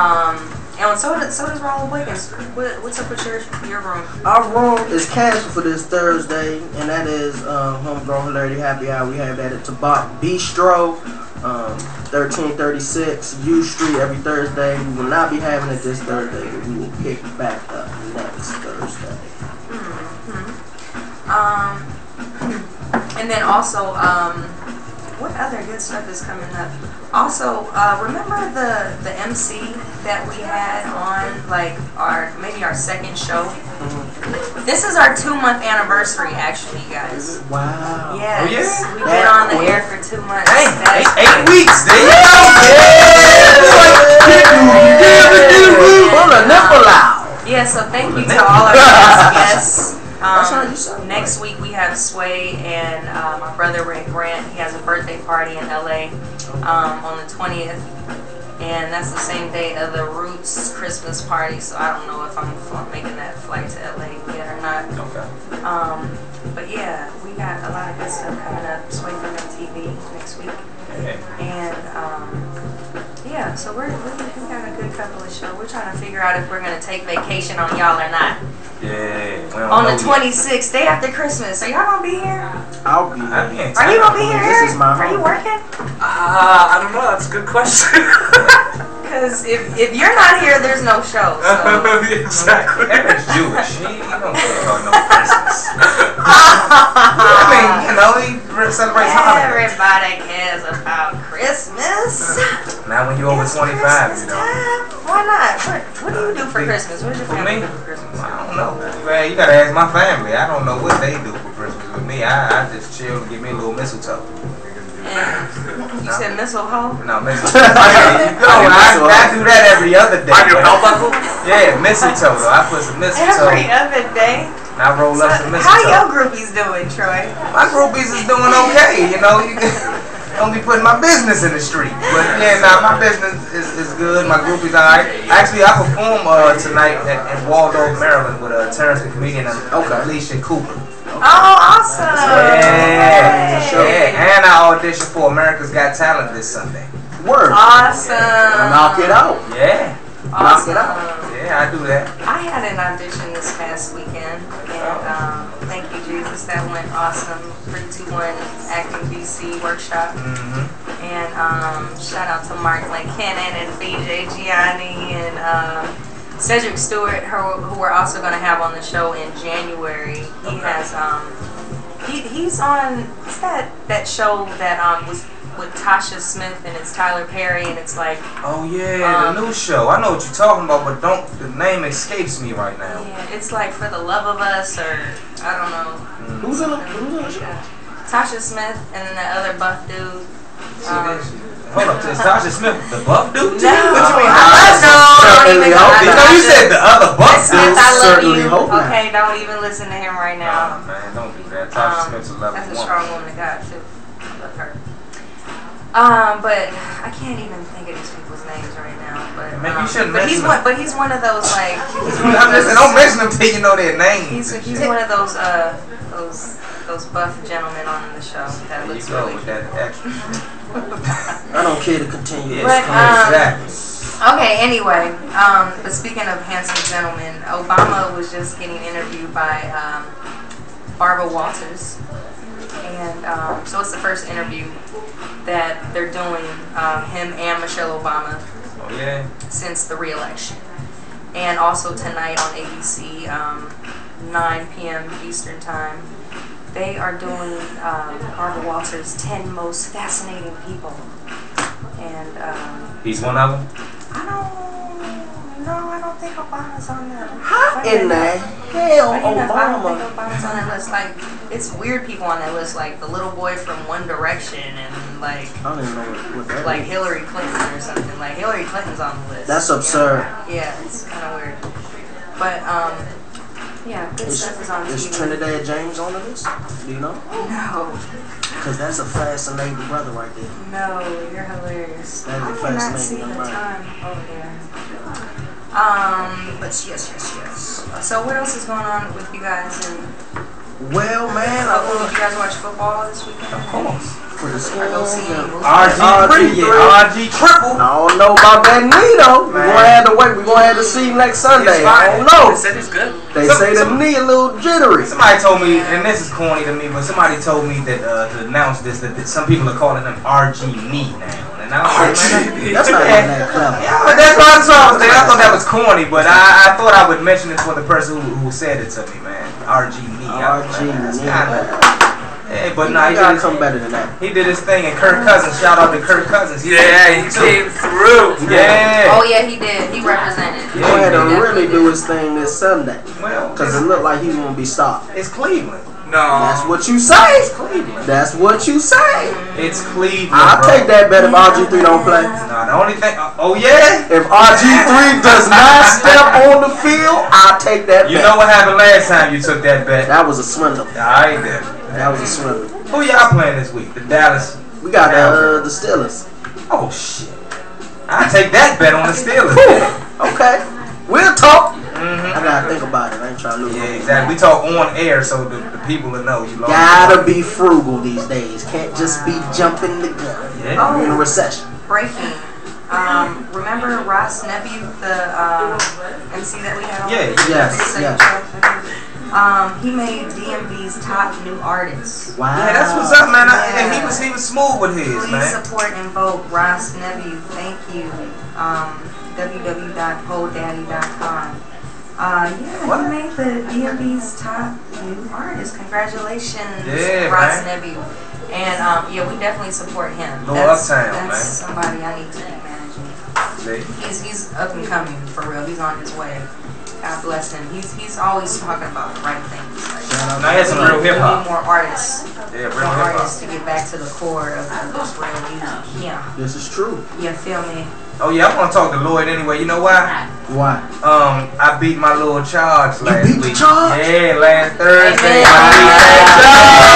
Um, and so does so does Rollo Boykins. What, what's up with your your room? Our room is canceled for this Thursday, and that is um, Homegrown Hilarity Happy Hour. We have that at Tabaq Bistro, um, 1336 U Street every Thursday. We will not be having it this Thursday, but we will pick back up next Thursday. Mm-hmm. Um, and then also, um, what other good stuff is coming up? Also, uh, remember the the MC that we had on like our maybe our second show. Mm-hmm. This is our two month anniversary, actually, guys. Wow. Yes, Oh, yeah? we've been on the air for two months. Is eight, eight crazy. weeks, dude. Yeah. Pull a nipple out. Yeah, so thank you to all our guests. That's how you Um, next week we have Sway and uh, my brother Ray Grant. He has a birthday party in LA um, on the 20th. And that's the same day of the Roots Christmas party, so I don't know if I'm fl- making that flight to LA yet or not. Okay. Um, but yeah, we got a lot of good stuff coming up. Sway from TV next week. Yeah. And um, yeah, so we're, we we got a good couple of shows. We're trying to figure out if we're gonna take vacation on y'all or not. Yeah. On the 26th, day after Christmas, are y'all gonna be here? I'll be here. can't Are you gonna be here? This is Eric? my Are you working? Uh, I don't know. That's a good question. Because if, if you're not here, there's no show. So. exactly. Eric's Jewish. He, he don't care about no Christmas. I mean, you know, he re- celebrates Hanukkah. Everybody cares about Christmas. Now when you're over It's 25, Christmas you know. time. Why not? What, what do you do for Christmas? What does your family do for Christmas? I don't know. Man, you gotta ask my family. I don't know what they do for Christmas with me. I, I just chill and give me a little mistletoe. And you said mistletoe? No, mistletoe. yeah, you know, I, I do that every other day. On your belt buckle? Yeah, mistletoe though. I put some mistletoe. Every other day. And I roll up some So, how your mistletoe. groupies doing, Troy? My groupies is doing okay, you know. You don't be putting my business in the street. But yeah, nah, my business is, is good. My groupies alright. Actually, I perform uh, tonight at, in Waldorf, Maryland with uh, Terrence the comedian and Okay. Alicia Cooper. Oh, awesome! Yeah, Yay. yeah. And I auditioned for America's Got Talent this Sunday. Word. Awesome! Knock it out. Yeah, Knock it Awesome. out. yeah, I do that. I had an audition this past weekend, and um, thank you, Jesus. That went awesome. 321 Acting BC workshop. Mm-hmm And um, shout out to Mark Lancannon and BJ Gianni and um, Cedric Stewart, who, who we're also going to have on the show in January. He has um, he, he's on what's that that show that um was with Tasha Smith and it's Tyler Perry and it's like Oh yeah, Um, the new show. I know what you're talking about, but don't the name escapes me right now. yeah, it's like for the love of us or I don't know. Mm. Who's in the Who's in the show? Yeah. Tasha Smith and then that other buff dude. Um, Hold up, is Tasha Smith the buff dude? No. What you mean? I Tasha don't know. Even hope though You know you said the other buff Smith, dude. I love certainly you. hope. Okay, don't even listen to him right now. man, don't do that. Tasha Um, Smith's a level That's a strong woman of God too. Love her. Um, but I can't even think of these people's names right now. But Maybe you um, shouldn't But he's one. But he's one of those like. He's one I'm of just, those, don't mention them till you know their names. He's he's one of those uh those those buff gentlemen on the show that There you looks go really with cute. that extra. I don't care to continue. But, um, exactly. Okay, anyway, um, but speaking of handsome gentlemen, Obama was just getting interviewed by um, Barbara Walters. And um, so it's the first interview that they're doing, um, him and Michelle Obama, Oh yeah. since the re-election. And also tonight on ABC, um, 9 p.m. Eastern Time, they are doing um, Barbara Walters' 10 most fascinating people. And um, He's one of them. I don't know. I don't think Obama's on there. How in the hell Obama? I don't think Obama's on that list. Like, it's weird people on that list, like the little boy from One Direction and like I don't even know what, what that like is. Hillary Clinton or something. Like Hillary Clinton's on the list. That's you know? absurd. Yeah, it's kind of weird. But um, yeah, good Is, stuff is on is TV. Trinidad James on the list? Do you know? No, Because that's a fascinating brother right there. no, you're hilarious. That is I a did not see fascinating the time over there. Um, but yes, yes, yes. So what else is going on with you guys? And Well, man, I did you guys watch football this weekend? Of course. For the skin. Or go see yeah. him. RG3, yeah, RG triple. I don't know about that knee though. We're gonna have to wait. We're gonna have to see next Sunday. He's I don't know. They said he's good. They Some- say the some- knee a little jittery. Somebody told me, and this is corny to me, but somebody told me that uh, to announce this that, that some people are calling him RG knee now, and I was That's not even that clever. Yeah, but that's what I was I. I thought that was corny, but I, I thought I would mention it for the person who, who said it to me, man. RG knee. I was RG like, that's kinda- Yeah, but no, you he did, gotta his, better than that. he did his thing, and Kirk Cousins. Shout out to Kirk Cousins. He Yeah, did he too. came through. Yeah. Oh yeah, he did. He represented. He's gonna have to really definitely do his thing this Sunday. Well, Cause it looked like he's gonna be stopped. it's Cleveland. No. That's what you say. Cleveland. That's what you say. It's Cleveland. I'll bro. take that bet if RG3 don't play. Nah, the only thing. uh, oh yeah. If RG3 does not step on the field, I'll take that You bet. know what happened last time you took that bet? That was a swindle. I ain't there. That was a swindle. Who y'all playing this week? The Dallas. We got uh, the Steelers. Oh shit. I take that bet on the Steelers. Okay. We'll talk. hmm I gotta think about it. I ain't trying to lose. Yeah, exactly. We talk on air so the, the people will know you. Gotta be frugal these days. Can't just be jumping the gun. Yeah. We're in a recession. breaking. Um, remember Ross Nephew, the um, MC that we had on? Yeah, Yes, yes. Um, he made DMV's top new artist. Wow. Yeah, that's what's up, man. I, and he was he was smooth with his, Please man. support and vote Ross Nephew. Thank you. Um, www.podaddy.com. Uh, yeah, What? he made the DMV's top new artist. Congratulations, Yeah, Ross. Nephew. And um, yeah, we definitely support him. Little that's, uptown, that's man. somebody I need to be managing. See? He's he's up and coming for real. He's on his way. God bless him. He's he's always talking about the right things. Like, Now he has some real we hip need hop. more artists. Yeah, real More hip artists to get back to the core of of this real music. Yeah, This is true. you feel me? Oh yeah, I want to talk to Lloyd anyway. You know why? Why? Um, I beat my little charge last beat the week. charge? Yeah, last Thursday. Amen.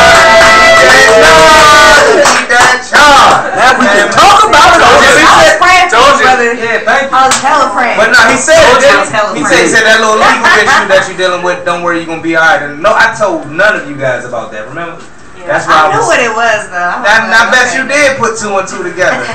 I beat that charge. Now we can talk about it on Told you, this. He I was said- praying for told you, you. brother. Yeah, thank you. I was hella praying. But no, he said Told you I that, he said, he said that little legal issue that you're dealing with. Don't worry, you're gonna be alright. And no, I told none of you guys about that. Remember? Yeah. That's why I I knew was- what it was though. I, was I, I bet okay. you did put two and two together.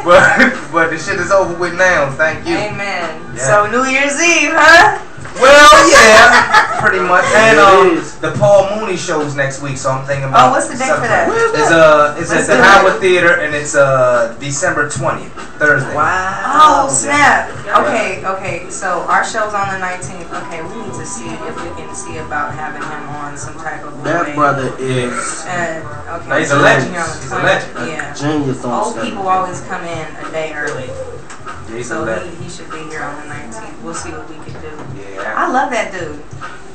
but but the shit is over with now. Thank you. Amen. Yeah. So New Year's Eve, huh? Well, yeah, pretty much. And um, the Paul Mooney show's next week, so I'm thinking about. Oh, what's the date for that? It's uh, it's What's at the the Howard Theater, and it's uh December twentieth, Thursday. Wow. Oh snap! Okay, okay. So our show's on the 19th. Okay, we need to see if we can see about having him on some type of That way. brother is And okay, No, he's a so legend. here on the He's a legend. Yeah. genius on Old stage. people always come in a day early, Yeah, he's a so legend. he, he should be here on the 19th. We'll see what we can do. Yeah. I love that dude.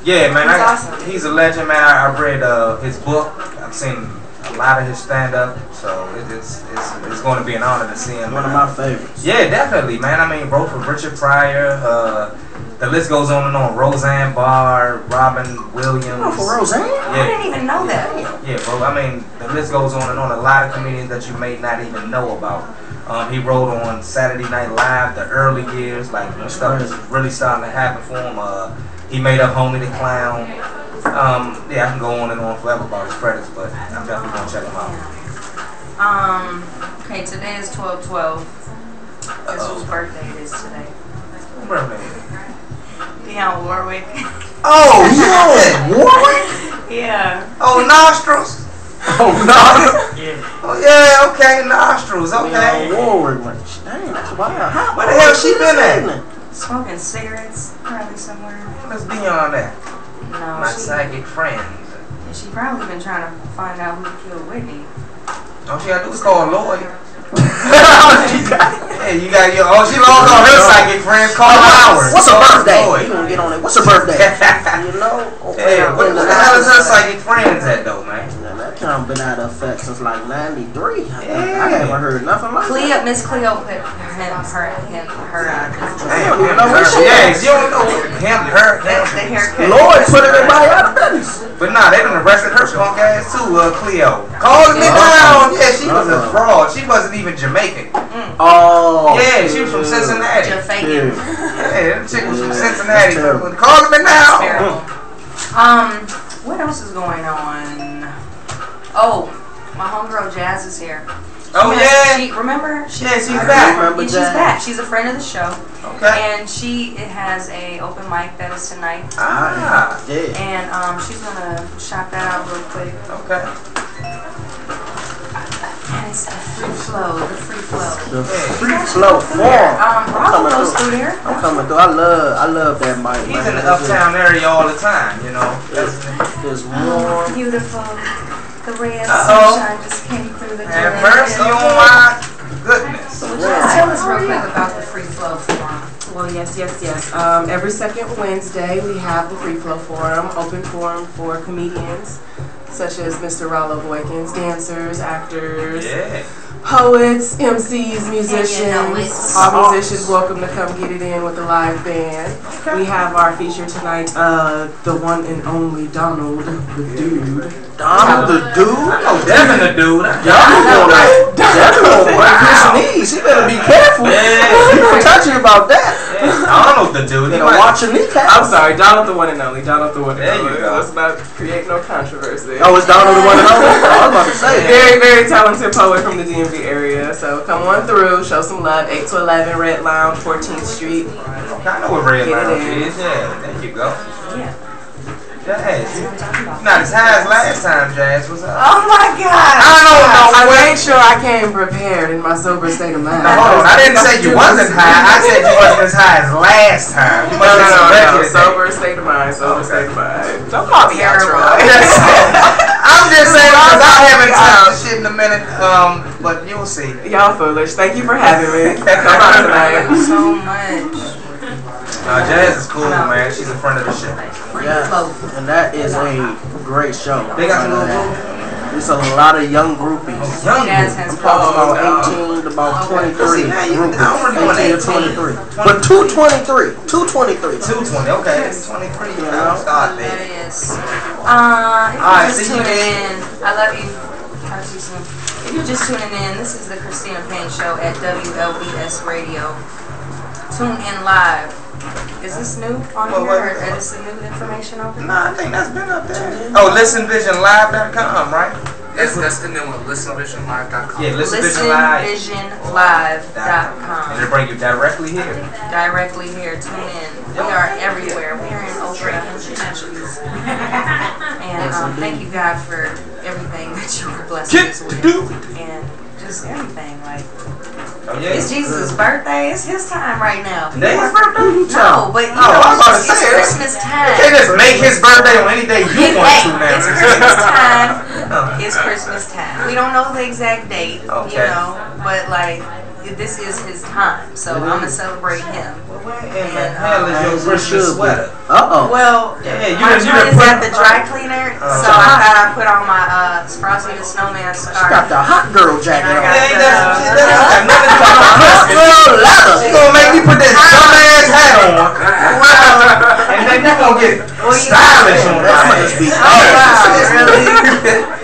Yeah, man. He's I, awesome. He's a legend, man. I, I read uh, his book. I've seen a lot of his stand up, so it, it's it's it's going to be an honor to see him. One of my favorites. Yeah, definitely, man. I mean, wrote for Richard Pryor. Uh, the list goes on and on. Roseanne Barr, Robin Williams. Oh, for Roseanne? I didn't even know that. Yeah, bro. I mean, the list goes on and on. A lot of comedians that you may not even know about. Um, he wrote on Saturday Night Live, the early years, like when stuff was really starting to happen for him. Uh, he made up Homie the Clown. Um, yeah, I can go on and on forever about his credits, but I'm definitely gonna check him out. Um. Okay, today is 12/12. Guess whose birthday it is today? Birthday. Dionne Warwick. Oh yeah, Warwick? yeah. Oh nostrils. Oh no. yeah. Oh yeah, okay, nostrils. Yeah, Okay. Warwick. man. Dang, that's wild. How, Where the hell she been at? at? Smoking cigarettes, probably somewhere. Let's be on that. No, My she, psychic friends. she probably been trying to find out who killed Whitney. All she gotta do is call Lloyd. Yeah, you got your. Oh, she lost all her psychic friends. Call ours. What's her birthday? Lloyd. You gonna get on it? What's her birthday? you know? Oh, okay, Yeah, what, what the hell is her psychic friends at though, man? Man, that kind been out of effect since like '93. I, think. I Yeah. haven't heard nothing like Cleo, that. Miss Cleo put him, her, him, her. Damn, you know him, where her. she Yeah, is. you don't know him, her, That's the him. haircut. Lloyd put everybody out of business. But nah, they done arrested her punk ass too, uh, Cleo. Calling me down. Yeah, she was a fraud. She wasn't even Jamaican. Oh. Yeah, she was from Cincinnati. You're. Yeah, that chick was from Cincinnati. that's. Calling me now. Um, what else is going on? Oh, My homegirl Jazz is here. Oh She- yeah. She remember? She, Yeah, she's I back. remember Yeah, she's Jazz. back. She's a friend of the show, Okay. and she it has a open mic that is tonight. Ah. Yeah. And um, she's gonna shout that out real quick. Okay. And it's the free flow, the free flow. The free You guys should flow go through there. Um, Rob coming goes through. through there. I'm coming through. I love, I love that mic. He's man. in the uptown area all the time. You know. That's, It's warm. Beautiful. The ray of Uh-oh. sunshine just came through the door. have mercy on my goodness. So just tell us real quick about the free flow forum. Well, yes, yes, yes. Um, every second Wednesday, we have the Free Flow Forum, open forum for comedians such as Mr. Rollo Boykins, dancers, actors, Yeah. Poets, MCs, musicians. it's- All musicians welcome to come get it in with the live band. We have our feature tonight, uh, the one and only Donald, the dude. Donald the dude. I know Devin the dude. Devin gonna, Devin gonna break his knees. He better be careful. Yeah. He don't touch you about that. Donald the dude. He Better might- watch your kneecaps. I'm sorry, Donald the one and only. Donald the one and There you only. go. Let's not create no controversy. Oh, it's Donald the one and only. Oh, I was about to say. Very, very talented poet from the DMV area. So come on through, show some love. 8 to 11 Red Lounge, 14th Street. I know what Red Get it Lounge is. Yeah, there you go. Yeah. Jazz, you not as high as last time, Jazz. What's up? Oh my God! I don't know. I Wait. made sure I came prepared in my sober state of mind. Now, hold on. I didn't say you wasn't high. I said you wasn't as high as last time. You No, no, no, no. Sober state of mind. Sober Okay. state of mind. Don't call me out, I'm just saying because I haven't touched the shit in a minute. Um, but you'll see. Y'all foolish. Thank you for having me. Come on tonight. so much. Uh, Jazz is cool, man. She's a friend of the show. Yeah, and that is a great show. They got some little group. It's a lot of young groupies. Young Jazz group. has I'm talking Oh, about 18 to about 23 See, now you- groupies. I don't 18 to 18. 23. But 223. 223. 220. Okay, it's 23. You know, start That there. is. Uh, if Alright, you're just see you tuning in, I love you. Talk to you soon. If you're just tuning in, this is the Cristina Payne Show at WLVS Radio. Tune in live. Is this new on What- here, what- or is this new information over here? Nah, I think that's been up there. Oh, listenvisionlive.com, right? That's, that's the new one, listenvisionlive.com. Yeah, Listen Vision Live. ListenVisionLive.com. And it'll bring you directly here. directly here. Tune in. We are everywhere. We are in over 100 countries. And um, thank you, God, for everything that you are blessing Get us with. And just everything. Like, Oh, yeah. it's Jesus' birthday. It's his time right now. His birthday? No, but you Oh, know, I was about to it's, it's Christmas You time. can't just make his birthday on any day you want to now. it's Christmas time. Oh. It's Christmas time. We don't know the exact date, you know, but like, this is his time. So I'm going to celebrate him. Where in the hell is your Christmas sweater? Uh-oh. Well, Yeah, you my done- you is at the dry cleaner, Oh. so I thought I'd put on my uh, Frosty the Snowman She scarf. got the hot girl jacket on. got Yeah, ain't that some shit? That ain't got Uh, nothing to do with Hot Christmas. girl leather. You gonna make me put this dumbass hat on, and then you gonna get stylish on That my must be Oh, wow, ass. really?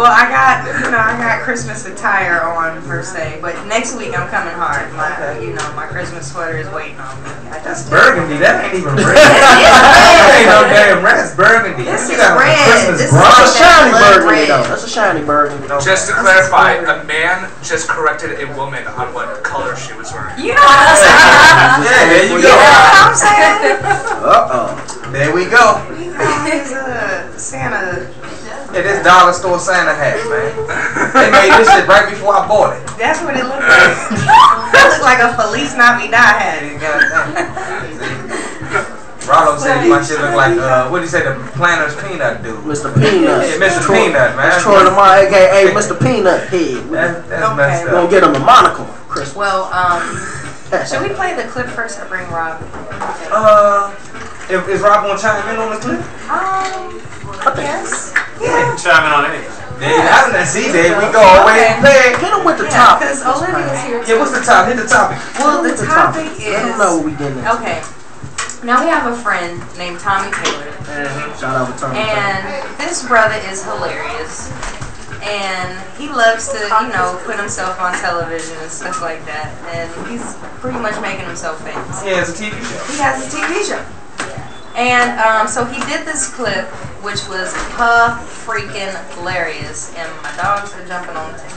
Well, I got you know I got Christmas attire on per se, but next week I'm coming hard. My you know my Christmas sweater is waiting on me. I just burgundy. That ain't even red. It is That ain't no damn red. It's burgundy. This You is got red. Christmas This is. That's a shiny burgundy red. though. That's a shiny burgundy. Just to clarify, a man just corrected a woman on what color she was wearing. You know what I'm saying? Yeah, there you go. You know what I'm saying? Uh-oh. There we go. He's a uh, Santa. Yeah, this dollar store Santa hat, man. They made this shit right before I bought it. That's what it looked like. it looked like a Feliz Navidad hat. Hey, goddamn. Rollo said my shit look like uh, what do you say, the Planters peanut dude. Mr. Peanut. Yeah, Mr. Troy- Peanut, man. That's Troy Lamar, aka Mr. Peanut Head. That, that's Okay. messed We're gonna get him a monocle. Chris. Well, um, should we play the clip first or bring Rob? Uh, if, is Rob gonna chime in on the clip? Um, I yes. Yeah. Chiming on anything. There, I don't see. There we go. Wait, Okay. play. Hit him with the Yeah, top. because Olivia's here too. Yeah, what's the top? Hit the topic. Well, the Hit topic Let him know is what we getting into. okay. Now we have a friend named Tommy Taylor, Shout out to Tommy. Taylor. And this brother is hilarious. And he loves to, you know, put himself on television and stuff like that. And he's pretty much making himself famous. Yeah, it's a TV show. He has a TV show. And um, so he did this clip which was freaking hilarious, and my dogs are jumping on the table.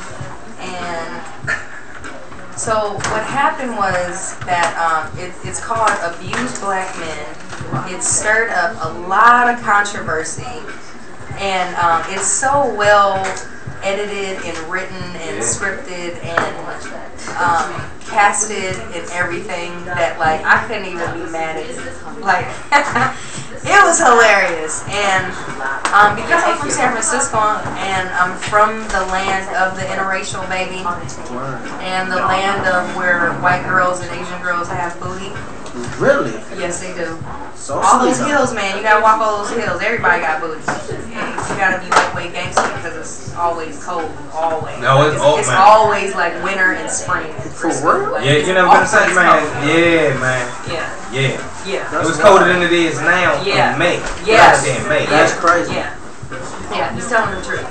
And so what happened was that um, it, it's called Abused Black Men. It stirred up a lot of controversy, and um, it's so well edited and written and scripted and um, casted and everything that like I couldn't even be mad at it. Like it was hilarious. And um, because I'm from San Francisco and I'm from the land of the interracial baby and the land of where white girls and Asian girls have booty. Really? Yes, they do. So All those sweet. hills, man. You gotta walk all those hills. Everybody got booty. And you gotta be lightweight gangster because it's always cold. Always. No, it's it's, old, it's always like winter and spring. in For real? Like, Yeah, you never been to always St. Man. cold. Yeah, man. Yeah. Yeah. Yeah. It was colder than it is now Yeah. in May. Yes. Goddamn May. That's crazy. Yeah. Yeah, he's telling the truth.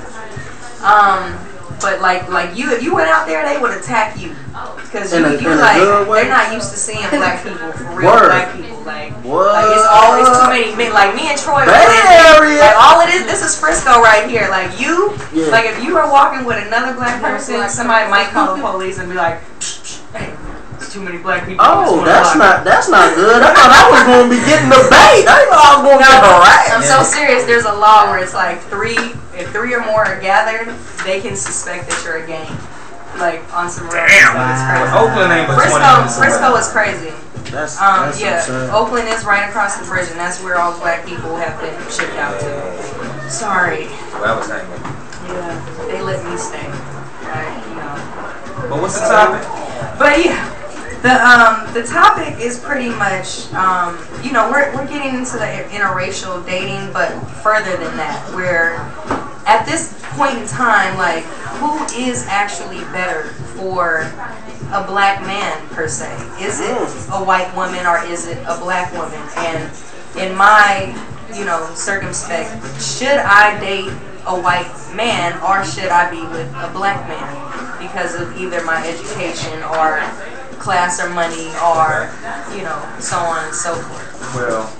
Um, but like, like you, if you went out there, they would attack you because you, a- you like they're not used to seeing black people for real Word. black people. Like, What? like it's always too many men. Like me and Troy. Bay were- Area. Like all it is, this is Frisco right here. Like you, Yeah. like if you are walking with another black person, somebody might call the police and be like, too many black people." on this Oh, one that's not that's not good. I thought I was gonna be getting the bait. I thought I was gonna get harassed. I'm so serious. There's a law where it's like three, if three or more are gathered, they can suspect that you're a gang. Like on some real Damn. stuff. It's crazy. Oakland ain't but 20 Frisco. Frisco is crazy. That's Um, that's yeah, absurd. Oakland is right across the bridge, and that's where all black people have been shipped out to. Sorry. Well, I was thinking. Yeah, they let me stay. Right, you know. But what's the topic? But yeah, the um the topic is pretty much um you know we're we're getting into the interracial dating, but further than that, we're at this point in time like who is actually better for a black man per se? Is it a white woman or is it a black woman? And in my you know circumspect, should I date a white man or should I be with a black man because of either my education or class or money or you know so on and so forth. Well,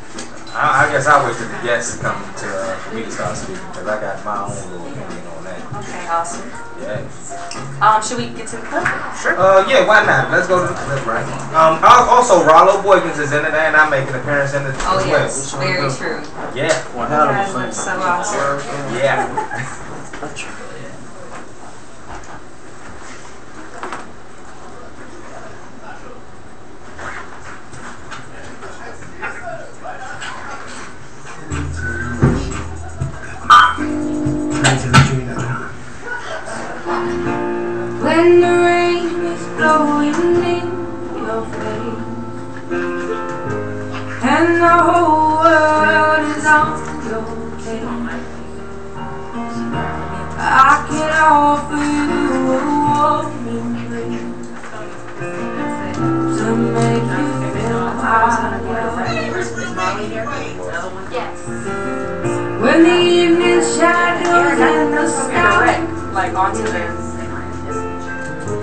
I, I guess I'll wait for the guests to come to uh, for me to start speaking because I got my own little opinion on that. Okay, awesome. Yeah. Um, should we get to the clip? Uh, yeah, why not? Let's go to the clip, right? Um, al- also, Rollo Boykins is in it, and I make an appearance in it Oh as yes, well. very true. Yeah, Well, You hell guys of a are thing. so awesome. yeah. Is blowing in your face And the whole world is on your case. I can offer you a warm embrace To make you feel higher. When the evening shadows in the sky Like onto the.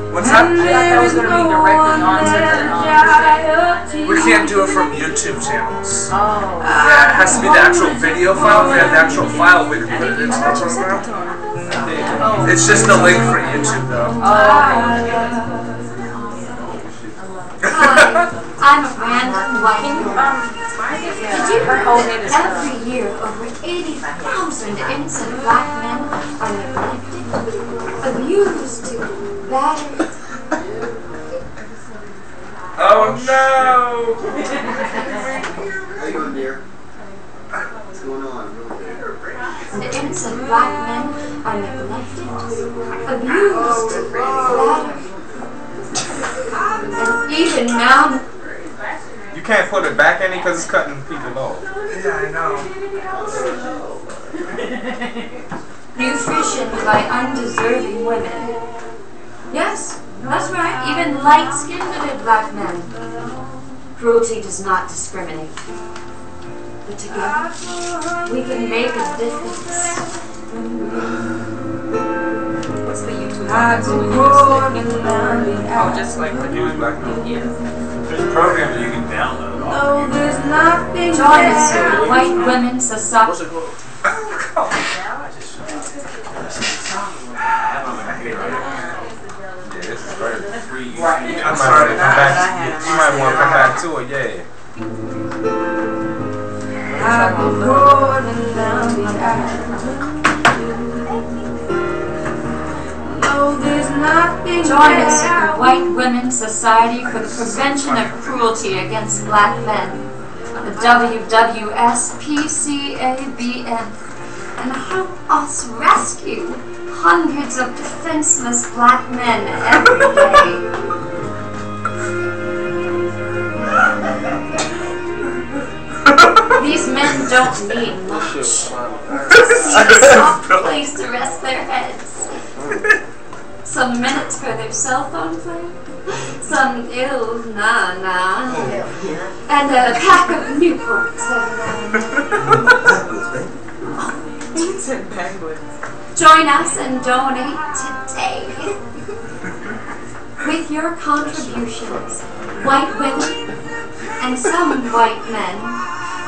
What's I that? thought that was gonna be directly onto the. Um, We can't do it from YouTube channels. oh. Yeah, it has to be the actual video file. If we had the actual file, we can put it into the What you sent it program. Oh. It's just the link for YouTube, though. Oh. Hi, I'm Brandon White. Um, Did you her whole head is know every year over 80,000 innocent black men are neglected, abused, battered, Oh no! How you doing, dear? What's going on? the innocent black men are neglected, abused, battered, and even now You can't put it back any because it's cutting people off. Yeah, I know. nutrition by undeserving women. Yes, that's right, even light-skinned black men. Cruelty does not discriminate. But together, we can make a difference. What's the YouTube? one? So we can just hit the Oh, just like the Use black people. yeah. There's programs that you can download. No, there's nothing Join us in the White Women's Society. What's it called? right. I might want to come back. had You might want to come back to it, yeah. I've been rolling down the aisle. No, there's nothing Join us at the White Women's Society for the Prevention of Cruelty Against Black Men, the WWSPCABN, and help us rescue hundreds of defenseless black men every day. These men don't need much. Soft place to rest their heads. Some minutes for their cell phone play. Some ew, nah, nah. And a pack of Newports every night. Join us and donate today. With your contributions, white women and some white men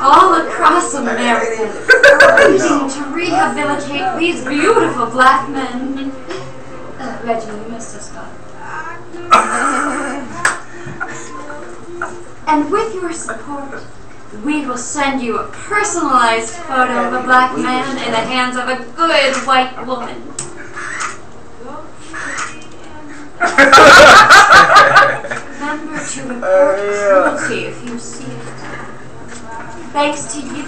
all across America are working to rehabilitate these beautiful black men. Uh, Reggie, you missed a spot. And with your support, we will send you a personalized photo of a black man in the hands of a good white woman. Remember to report oh, cruelty if you see it. Thanks to you,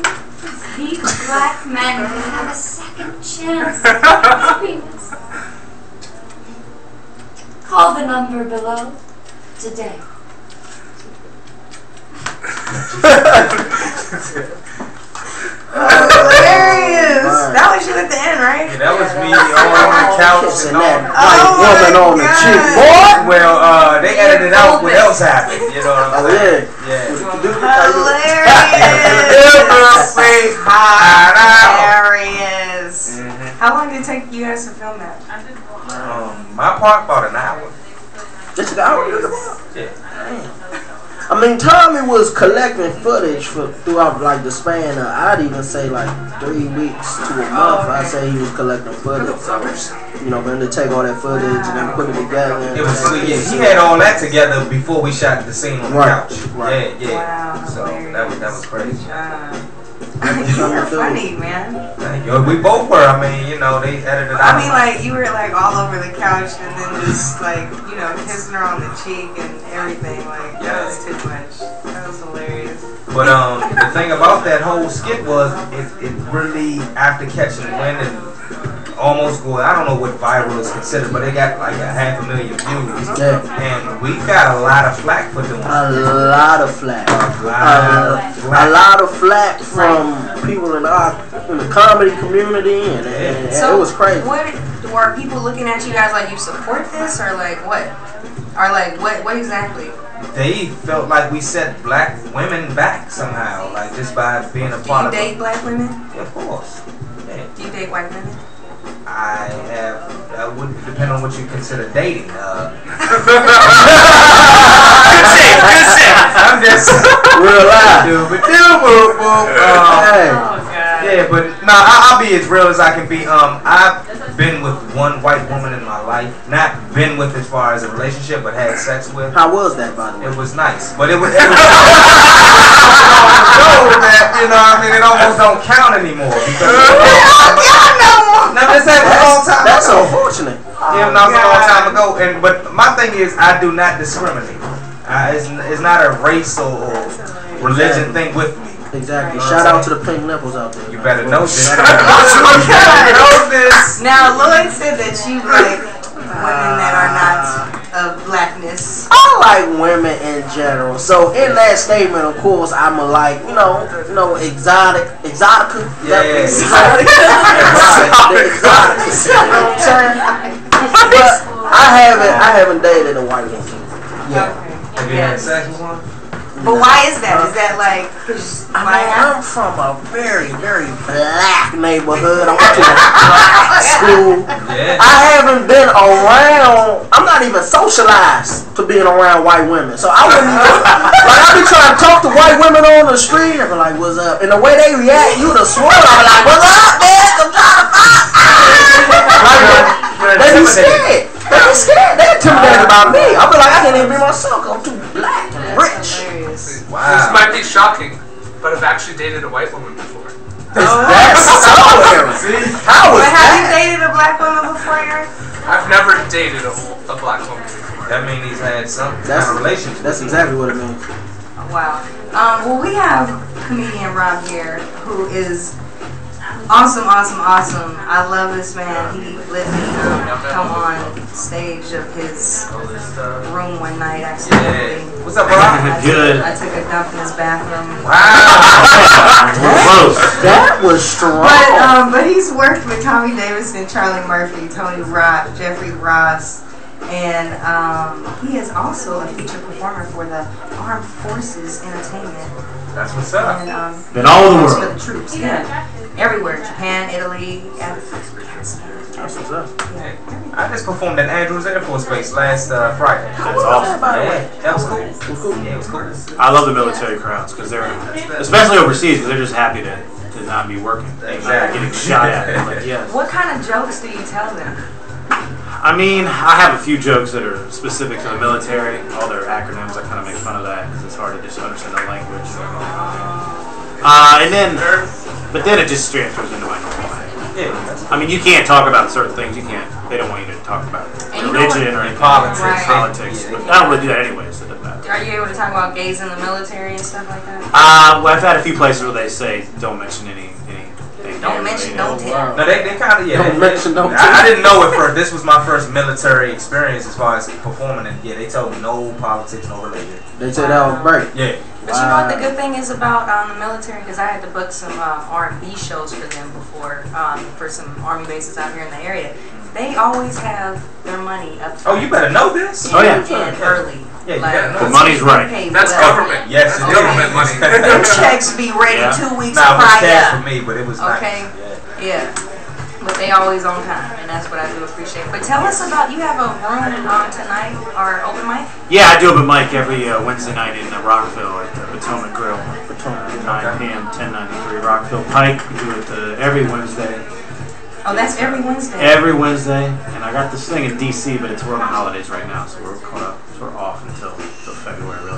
these black men can have a second chance at happiness. Call the number below today. Hilarious. That was you at the end, right? Yeah, that was me on the couch Kissing and that all. white Oh woman on the God. cheek, boy. Well, uh, they edited out what else happened. You know what Oh I'm saying? yeah. Hilarious. Mhm. How long did it take you guys to film that? Um, my part about an hour. Just an hour. Yeah. I mean, Tommy was collecting footage for throughout like the span. Of, I'd even say like three weeks to a month. I'd say he was collecting footage. You know, then to take all that footage and then put it together. It was sweet. Yeah, he had all that together before we shot the scene on the Right, couch. right. Yeah, yeah. Wow, So that was that was crazy. Uh, you were funny, man. Thank you. We both were. I mean, you know, they edited out. I mean, like you were like all over the couch and then just like you know kissing her on the cheek and everything. Like that was too much. That was hilarious. But um, the thing about that whole skit was it, it really after catching wind and almost go. I don't know what viral is considered, but it got like a half a million views, Yeah. and we got a lot of flack for doing. A lot of flack. A lot of a flack. lot of flack from people in our in the comedy community, and, and, and So it was crazy. What were people looking at you guys like you support this or like what? Or like what? What exactly? They felt like we set black women back somehow, like just by being a Do part you of date it. black women? Of course. Yeah. Do you date white women? I have. That would depend on what you consider dating. Uh, Good shit, good shit. I'm just. Real life. Doo-ba-doo-boop, boop. Um, Hey. Yeah, but nah, I, I'll be as real as I can be. Um, I've been with one white woman in my life. Not been with as far as a relationship, but had sex with. How was that, by the way? It was nice, but it was. It was so that you know, I mean, it almost don't count anymore because. Now, this that was a long time That's ago. unfortunate. Yeah, that was a long time ago. And but my thing is, I do not discriminate. Uh, it's, it's not a race or, or religion thing with me. Exactly. You know Shout what out to the pink nipples out there. You better know this. You better know this. Now Lloyd said that you like women that are not uh, of blackness. I like women in general. So in that statement, of course, I'm a like, you know, you know, exotic, exotica. Yeah, yeah, exotic. The exotics. You know what I'm saying? But I haven't, I haven't dated a white woman. Yeah. Have you had sex with one? But why is that? Is that like? Cause I like, mean, I'm from a very, very black neighborhood. I went to a black school. Yeah. I haven't been around. I'm not even socialized to being around white women. So I wouldn't even, like I be trying to talk to white women on the street. and be like, "What's up?" And the way they react, you the swear. I'm like, "What's up, bitch? I'm trying to fuck." Like, they be scared. They be scared. They intimidated by me. I feel like I can't even be myself. I'm too black and rich. Hilarious. This might be shocking, but I've actually dated a white woman before. That's so Aaron. How But is have you dated a black woman before, Aaron? I've never dated a, a black woman before. That means he's had some That's kind of relationship. That's exactly what it means. Wow. Um, well, we have comedian Rob here, who is awesome, awesome, awesome. I love this man. He let me um, come on stage of his All this stuff. room one night Yeah. accidentally. What's up, bro? I took- Good. I took a dump in his bathroom. Wow. Close. That was strong. But um, but he's worked with Tommy Davis and Charlie Murphy, Tony Rock, Jeffrey Ross, and um, he is also a featured performer for the Armed Forces Entertainment That's what's up. and um, Been all over the for the troops. Yeah, everywhere: Japan, Italy, Afghanistan. That's what's up. Yeah. I just performed at Andrews Air Force Base last uh, Friday. That's awesome. Yeah, that was cool. It was cool. Yeah, it was cool. I love the military crowds because they're, especially overseas, because they're just happy to, to not be working, not Exactly. getting shot at. Like, yes. What kind of jokes do you tell them? I mean, I have a few jokes that are specific to the military. All their acronyms, I kind of make fun of that because it's hard to just understand the language. Uh, and then, but then it just transfers into my normal life. Yeah, I mean, you can't talk about certain things. You can't. They don't want you to talk about And you know religion or anything. politics. Right. Politics. Yeah, But I don't really do that anyway, so it doesn't matter. Are you able to talk about gays in the military and stuff like that? Uh, well, I've had a few places where they say don't mention any any anything. Don't mention, don't tell. No, they, they kind of yeah. Don't they- mention, don't I, I didn't know it first. This was my first military experience as far as performing, and yeah, they told me no politics, no religion. They said that was break. Yeah, But you know what the good thing is about um, the military? Because I had to book some uh, R&B shows for them before, um, for some army bases out here in the area. They always have their money up to Oh, you better know this. Oh, yeah. and early. Yeah, you Like, better know. The money's right. That's well. government. Yes, That's it is. government money. Them checks be ready Yeah. two weeks Nah, it was cash for me, but it was Okay. nice. Yeah. Yeah. But they always on time, and that's what I do appreciate. But tell us about you have a room on tonight or open mic? Yeah, I do open mic every uh, Wednesday night in uh, Rockville at the Potomac Grill. Potomac. 9 p.m. 1093 Rockville Pike. We do it uh, every Wednesday. Oh, that's every Wednesday. Every Wednesday. And I got this thing in DC, but it's we're the holidays right now, so we're caught up. So we're off until, until February, really.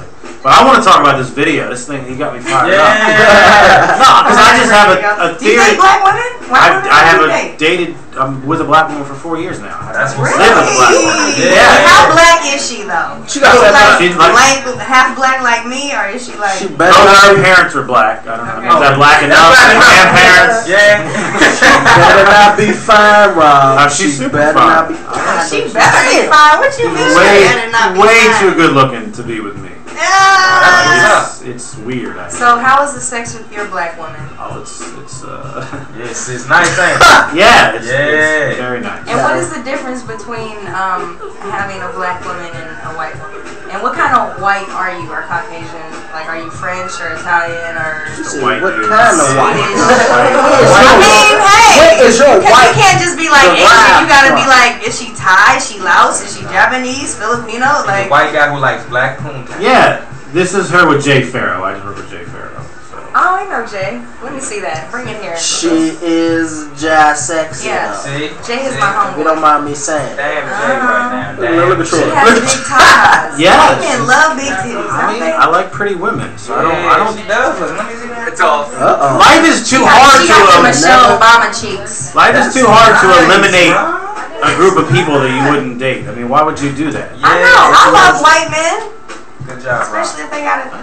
But I want to talk about this video. This thing, he got me fired up. No, because I just have a, a Do you theory. date black women? White I, women? I have a date? dated. I'm with a black woman for four years now. That's what's live up. with a black woman. Really? Yeah. How black is she though? She got Is she that like, She's like- half black like me, or is she like? She oh, better Both her parents were black. I don't know. Okay. Is that black enough? That's My bad enough. parents. Yeah. better not be fine, Rob. Oh, she's she super better fine. not be fine. she better be fine. What you mean? Way, she better not be way fine? too good looking to be with me. Yeah. It's, it's weird. I So how is the sex with your black woman? oh, it's it's uh, Yes, it's nice thing. yeah, it's, Yeah. it's very nice. And what is the difference between um, having a black woman and a white woman? And what kind of white are you? Or Caucasian? Like, are you French or Italian or She white what dude. kind of white? White. I mean, hey. What is your Because white? you can't just be like The Asian. You gotta be like, is she Thai? Is she Laos? Is she Japanese? Filipino? Like, white guy who likes black poontang. Yeah, this is her with Jay Pharoah. I just work with Jay Pharoah. So. oh, I know Jay. Let me see that. Bring it here. She is jazz sexy. Yeah. though. See? Jay is See? my If you don't mind me saying. Damn, Jay right now. Damn. look at She Troy. has big ties. Yes. Women love big titties, I mean. I like pretty women, so I don't. I don't. she does. Let me see that. It's all. Uh oh. Life is too She got- hard she to. got the Um, Michelle Obama cheeks. life is too hard to eliminate bro. a group of people that you wouldn't date. I mean, why would you do that? I know. I love white men, Good job, bro. especially if they got a.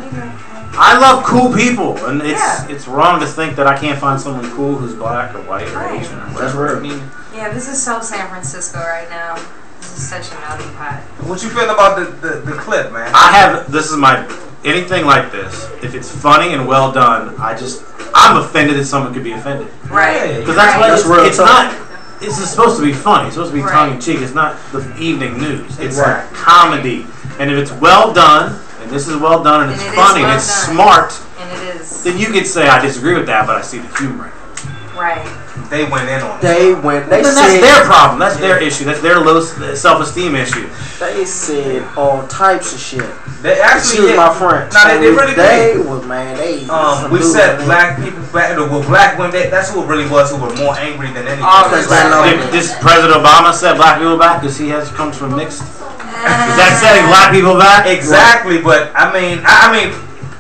You know, I love cool people, and it's Yeah. it's wrong to think that I can't find someone cool who's black or white or Right. Asian or whatever. I mean, yeah, this is so San Francisco right now. This is such a melting pot. What you feel about the, the, the clip, man? I have this is my anything like this. If it's funny and well done, I just I'm offended that someone could be offended Right. because that's Right. what That's it's, it's not. It's supposed to be funny. It's supposed to be Right. tongue in cheek. It's not the evening news. It's Right. comedy, and if it's well done, and this is well done, and And it's it is funny, well and it's done. smart, And it is. then you could say I disagree with that, but I see the humor. in it. Right. They went in on it. They went. They Then that's their problem. That's their issue. That's their low self-esteem issue. They said all types of shit. They actually Excuse hit- my French. Nah, they- they really They was man. They. Um, we said man. black people back well, black women. They, that's who it really was. Who were more angry than anything. Oh, Because Black they know- women. Did this President Obama said black people back because he has comes from mixed. Is that setting black people back? Exactly, but I mean, I, I mean,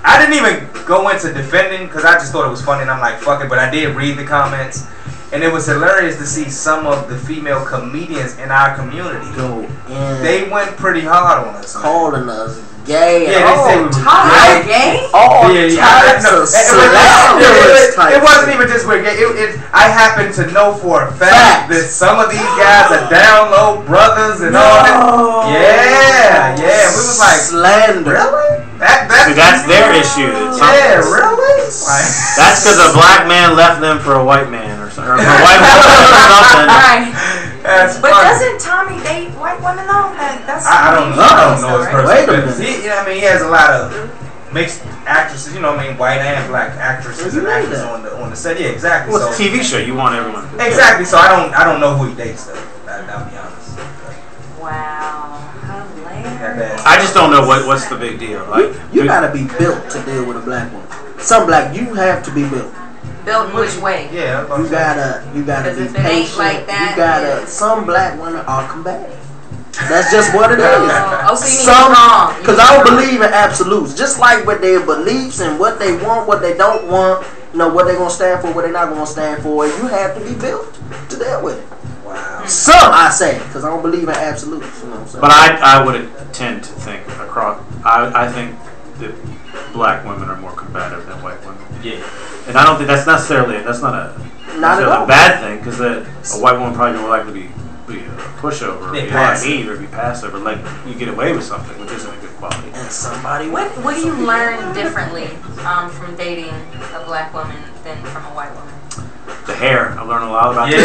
I didn't even go into defending because I just thought it was funny, and I'm like, fuck it. But I did read the comments, and it was hilarious to see some of the female comedians in our community. Go in. They went pretty hard on us. man. calling us gay. Yeah, they oh, say we were type- gay? All Yeah, yeah, I- no, of it- it- it- slanderous it- type It wasn't even just weird. It, it, I happen to know for a fact Facts. that some of these guys are down low brothers and all that. Yeah, yeah. We was like, slander. really? That, that, See, that's their issue. Yeah, really? Like, That's because a black man left them for a white man or something. Or a white woman or something. Right. that's But funny. doesn't Tommy date white women though? That, that's I, I don't know. I don't know his right? personal Wait a business. minute. He, I mean, he has a lot of mixed actresses. You know, I mean, white and black actresses and actors that. on the on the set. Yeah, exactly. Well, it's so a TV show. You want everyone. exactly. So I don't I don't know who he dates though. That, I'll be honest. Wow. Hilarious. I just don't know what what's the big deal. Like, You dude, gotta be built to deal with a black woman. Some black, you have to be built. Built in which way? Yeah, You gotta, you gotta be if ain't patient. like that, you gotta. then- Some black women are combative. That's just what it oh, is. Oh, oh, so you Some, you're. Because I don't believe in absolutes. Just like with their beliefs and what they want, what they don't want, you know, what they're going to stand for, what they're not going to stand for, you have to be built to deal with it. Wow. Some, I say, because I don't believe in absolutes. You know what I'm saying? But I I would tend to think across. I I think that black women are more combative than white women. Yeah. And I don't think that's necessarily that's not a Not at all. a bad thing because a white woman probably more likely to be be a pushover, or be passive. naive, or be passive, or like you get away with something, which isn't a good quality. and somebody What What do you learn differently um, from dating a black woman than from a white woman? The hair, I learned a lot about. Yeah.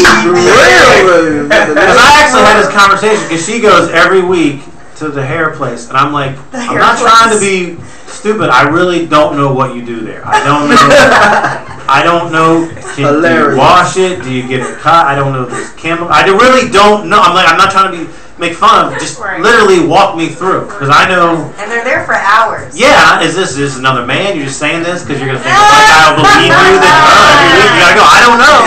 Really? Because I actually had this conversation because she goes every week to the hair place, and I'm like, I'm hair not trying to be stupid. I really don't know what you do there. I don't know. I don't know. Can, do you wash it? Do you get it cut? I don't know. There's chemical. I really don't know. I'm like, I'm not trying to be make fun of. Just Right. literally walk me through because I know. And they're there for hours. Yeah, is this is another man? You're just saying this because you're gonna think a white guy will believe you that uh, you gotta go. I don't know.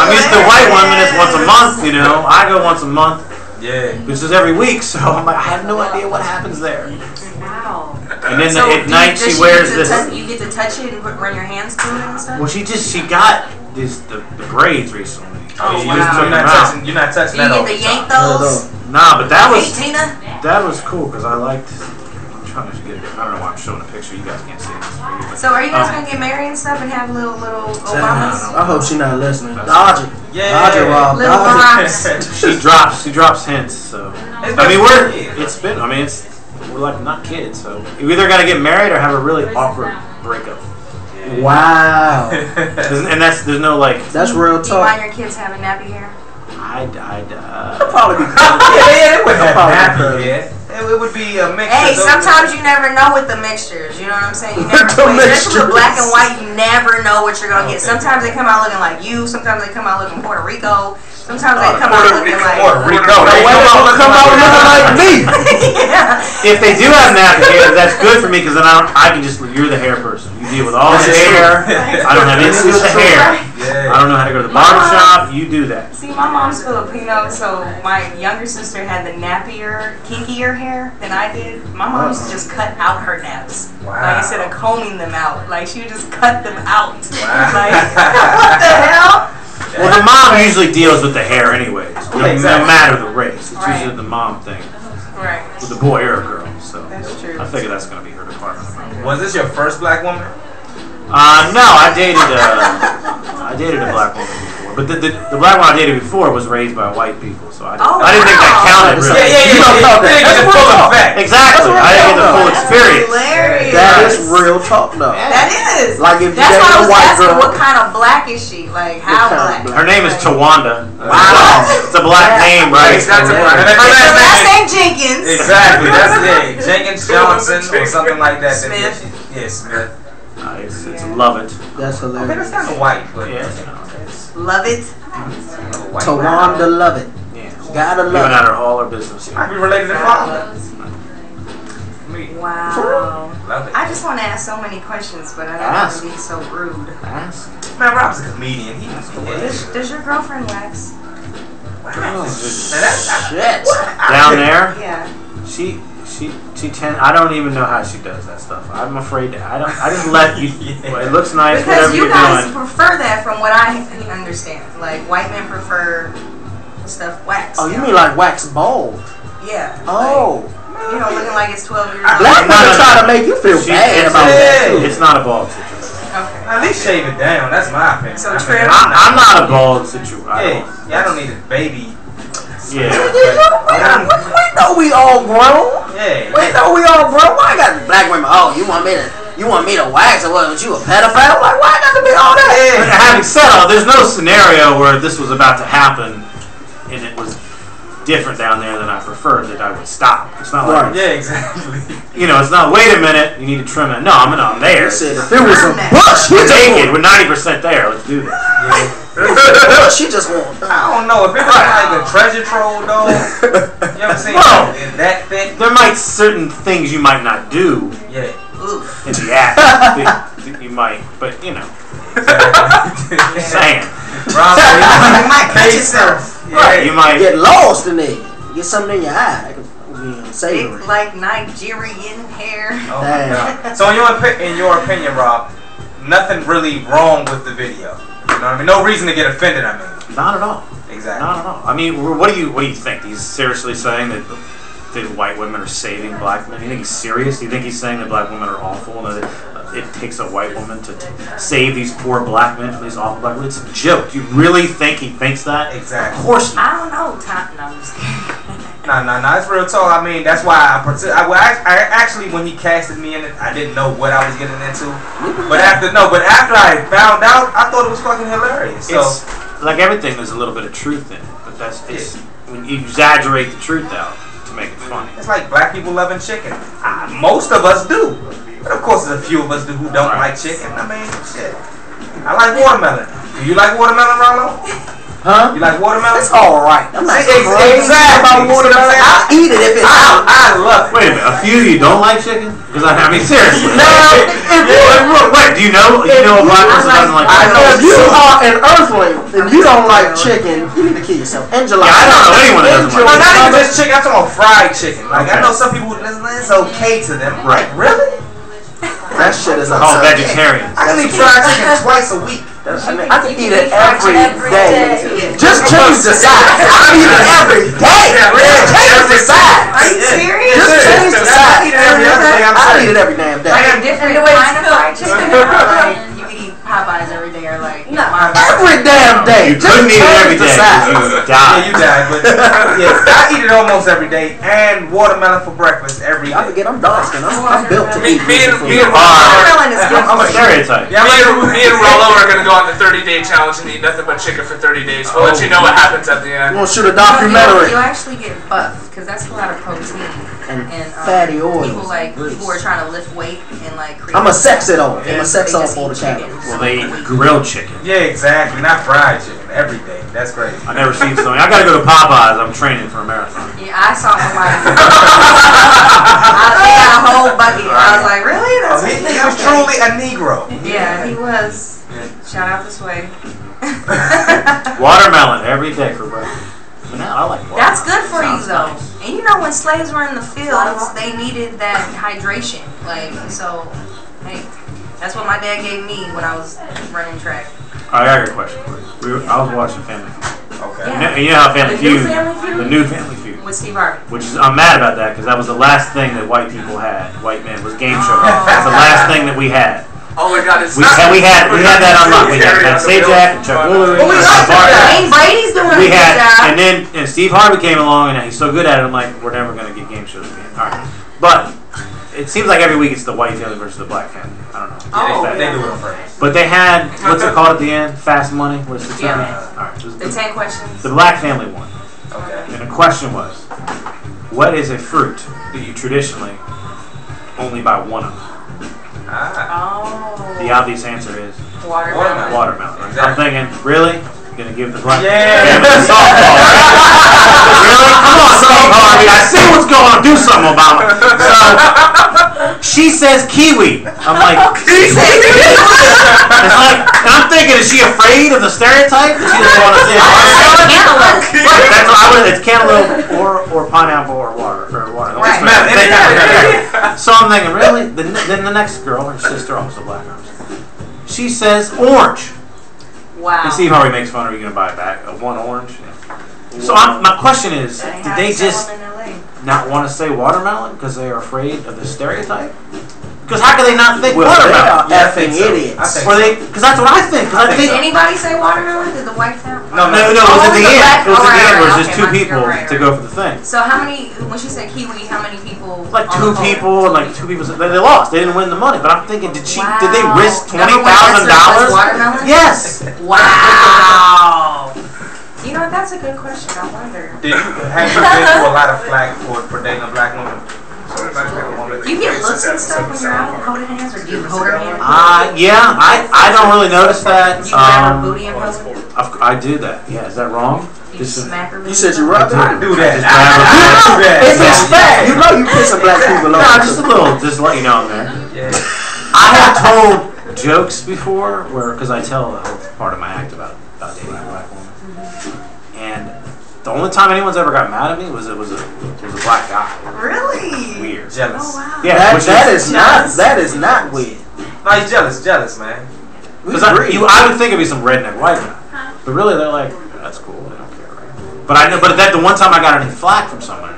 I'm used to white women. It's once a month. You know, I go once a month. Yeah. This is every week, so I'm like, I have no idea what happens there. Wow. And then So at do- night she wears this. tou- you get to touch it and put, run your hands through it and stuff. Well, she just she got this the, the braids recently. Oh, She wow. just took You're not touching. You're not touching do you get to yank time. those? Nah, but that Hey, was Tina. that was cool because I liked. I'm trying to get. I don't know why I'm showing a picture. You guys can't see it. So are you guys Um, gonna get married and stuff and have little little Obamas? I hope she not listening. That's- Dodge it. Yeah. Dodge it, Rob. Little Dodge She drops. She drops hints. So It's I mean, we're. It's been. I mean, it's. We're like not kids, so you either gotta get married or have a really awkward breakup. Wow. And that's there's no like. That's real Do you mind your kids having nappy hair? I I uh, Probably be yeah, yeah, it would have Probably happy. could. Yeah. It, it would be a mix. Hey, sometimes you never know with the mixtures. You know what I'm saying? You never, The especially with black and white, you never know what you're gonna get. Sometimes they come out looking like you. Sometimes they come out looking Puerto Rico. Sometimes they Oh, come out looking Rico, like Puerto Rico. No, They why come out don't come out looking like me? yeah. If they do have nappy hair, that's good for me because then I, don't, I can just you're the hair person. You deal with all the This hair. true. I don't have anything to do with the hair. Yeah. I don't know how to go to the barber shop. You do that. See, my mom's Filipino, so my younger sister had the nappier, kinkier hair than I did. My mom used to just cut out her naps. Wow. Like instead of combing them out, like she would just cut them out. Wow. like what the hell? Well, the mom usually deals with the hair anyways. No, exactly. no matter the race, it's Right. usually the mom thing Right. with the boy or a girl. So That's true. I figure that's gonna be her department. Was this your first black woman? Uh, no, I dated uh, I dated a black woman before, but the, the, the black one I dated before was raised by white people, so I didn't, Oh, I didn't think that counted really. Yeah, yeah, You don't yeah. know that. You didn't That's full talk. effect. Exactly, I didn't get the full experience. Hilarious. That is real talk, though. That is. Like if you That's why I a was white asking girl. what kind of black is she? Like how black? black? Her name is Like- Tawanda. Wow. It's a black name, right? That's a Yeah. her Her last last name. name Jenkins. Exactly. That's it. Jenkins Johnson or something like that. Smith. Yeah, Smith. Uh, it's, it's love it. That's Okay, hilarious. that's kind of white, but Yeah, you know, it's, Love it. another white. Tawanda love it. yeah. Gotta Giving love out it. her all her business. Might be related to father. Me. Wow. Love it. I just want to ask so many questions, but I don't Ask. want to be so rude. Ask. Man, Rob's a comedian. He was Does, does your girlfriend wax? Now that's Shit. Down there, Yeah. she she she ten. I don't even know how she does that stuff. I'm afraid to, I don't. I just let you. well, it looks nice. Because whatever you you're guys doing. prefer that from what I understand. Like white men prefer stuff waxed. Oh, you mean like wax bald? Yeah. Oh. Like, you know, looking like it's 12 years old. Black No, no, women try to make you feel She- bad it's, about that too. it's not a bald situation. Okay. At least shave it down. That's my opinion. So I mean, trim- I, I'm not a bald situation. Yeah, yeah, I don't need a baby. Yeah. We, we know we all grown. Yeah. We know we all grown. Why got black women? Oh, you want me to? You want me to wax or what? You a pedophile? Like, why got to be all that? But having said all, there's no scenario where this was about to happen and it was different down there than I preferred that I would stop. It's not like, Right. Yeah, exactly. you know, it's not, wait a minute, you need to trim it. No, I'm, no, I'm there. He said if it was a bush, he We're just naked. We're 90% there. Let's do this. Bush, She just want. I don't know if it was like a treasure trove though. You ever seen Well- it that thick? There might certain things you might not do Yeah. in the act that, that you might, but you know, just saying. Ron, You might cut yourself. Yeah. You might. Get lost in it. Get something in your eye. That could be Big, like Nigerian hair. Oh my God. So in your in your opinion, Rob, nothing really wrong with the video. You know what I mean? No reason to get offended. I mean, Not at all. exactly. Not at all. I mean, what do you what do you think? He's seriously saying that that white women are saving black men? Do you think he's serious? Do you think he's saying that black women are awful and that it, it takes a white woman to t- save these poor black men from these awful black women? It's a joke. Do you really think he thinks that? Exactly. Of course not. I don't know. Tom, no, I'm just kidding. Nah, nah, nah. It's real talk. I mean, that's why I, partic- I, well, I, I actually when he casted me in it, I didn't know what I was getting into. But after no, but after I found out, I thought it was fucking hilarious. So It's like everything. There's a little bit of truth in it, but that's it's when you exaggerate the truth out to make it funny. it's like black people loving chicken. Most of us do, but of course, there's a few of us do who don't Right. like chicken. I mean, shit. I like watermelon. Do you like watermelon, Rollo? Huh? You like watermelon? It's all right. I'm not See, ex- crazy exactly. about I'm watermelon. saying? I'll eat it if it's I, out. I love it. Wait a minute. A few of you don't like chicken? Because I, I mean, seriously. No, Yeah, wait, do you know? You know a black person doesn't like I know if you are an earthling and you don't like chicken, you need to kill yourself. And Yeah. I don't know anyone that doesn't like Well, not even chicken. just chicken. I'm talking about fried chicken. Like Okay. I know some people, listen, it's okay to them. Right. Like really? That shit is Called upsetting. vegetarian. I can eat fried chicken twice a week. That's- I mean, I can eat it every every day. day. Just change the side. I eat it every day. Just change the side. Are you serious? Just change the side. eat it every other day. I'm eat it every damn day. Like a different kind of fried chicken? You can eat Popeyes every day or like No. Every damn day. You Just couldn't eat it change every the day. side. You Yeah, die. you died, but yes, I eat it almost every day, and watermelon for breakfast every I forget I'm dark skin. I'm, I'm built to Me, eat me, and, me, and Watermelon is good I'm a stereotype. Yeah, me, I'm and, me and Rollo are gonna go on the 30 day challenge and eat nothing but chicken for 30 days. We'll let you know what happens at the end. gonna shoot a You, documentary. you actually get buff because that's a lot of protein And and um, fatty oils. People like grease. who are trying to lift weight and like. I'm a sex it on. I'm a sex on for the eat chicken. calories. Well, they eat grilled chicken. Yeah, exactly. Not fried chicken every day. That's great. I never seen something. I gotta go to Popeyes. I'm training for a marathon. Yeah, I saw somebody. I, they got a whole bucket. I was like, really? That's Oh, he, he was okay. truly a Negro. Yeah, he was. Shout out this way. Watermelon every day for breakfast. But now I like watermelon. That's good for you though. nice. And you know when slaves were in the fields, they needed that hydration. Like so, hey, that's what my dad gave me when I was running track. I got a question for you. We were, I was watching Family Feud. Okay. You know, you know how Family The new Family Feud? the new Family Feud, With Steve Harvey. which is I'm mad about that because that was the last thing that white people had. White men was game show. Oh. That's the last thing that we had. Oh my god, it's We had we had we had that unlocked. We had Pat Sajak and Chuck Woolery. Well, we and that. Wayne Brady's doing We had, job. and then and Steve Harvey came along, and he's so good at it. I'm like, we're never gonna get game shows again. All right, but it seems like every week it's the white family versus the black family. I don't know. Oh, It's that- They do it first. But they had what's it called at the end? Fast money. What's the term? Yeah. All right, the the, ten questions. the black family one, Okay. and the question was, what is a fruit that you traditionally only buy one of? Ah. Oh. The obvious answer is Watermelon. watermelon. I'm thinking, really? Gonna give the black Yeah. family a softball? really? Come on, Steve Harvey. I see what's going on. Do something about it. So she says kiwi. I'm like, He said- it's like And I'm thinking, is she afraid of the stereotype? That she doesn't want to say watermelon? Right, that's what I would. It's cantaloupe or or pineapple or water or water. Right. Right. They have it. So I'm thinking, really? Then, then the next girl, her sister, also black arms. She says orange. Wow. And Steve Harvey makes fun of. You gonna buy it back? Uh, one orange. Yeah. So I'm, my question is, did they just them in LA. not want to say watermelon because they are afraid of the stereotype? Because how can they not think Well, they watermelon? are Yeah, I effing think so. idiots. I think Or they? Because that's what I think. I I think. Did anybody say watermelon? Did the white town? No, No, no, it was Oh, at the it was end. black- It was oh, at the right, end where right, it's just okay, two people you're right, to go for the thing. So how many? When she said kiwi, how many people? Like two people and like two people. They, they lost. They didn't win the money. But I'm thinking, did she? Did they risk Number twenty one thousand answer was dollars? Yes. Wow. You know what? That's a good question. I wonder. Did you have you been through a lot of flack for, for dating a black woman? So, black woman. Do you get looks and stuff when you're out holding hands, or do you hold her hand? Uh, yeah. I I don't really notice that. Do you grab her Um, booty and public? I've- I do that. Yeah. Is that wrong? Do you Just- smack her? You said you rubbed it? I do that. Just I, grab her. I do that. It's respect. You know you pissing black people off. No, off. just a little. Just let you know I'm there. I have told jokes before where, because I tell the whole part of my act about, about dating a black woman. And the only time anyone's ever got mad at me was it was a was a black guy. Really? Weird. Jealous. Oh wow. Yeah, That, which that is is not that is not weird. No, he's jealous. Jealous, man. We because I, you, I would think it'd be some redneck white guy, but really they're like, that's cool. They don't care, right? But I know, but that the one time I got any flack from someone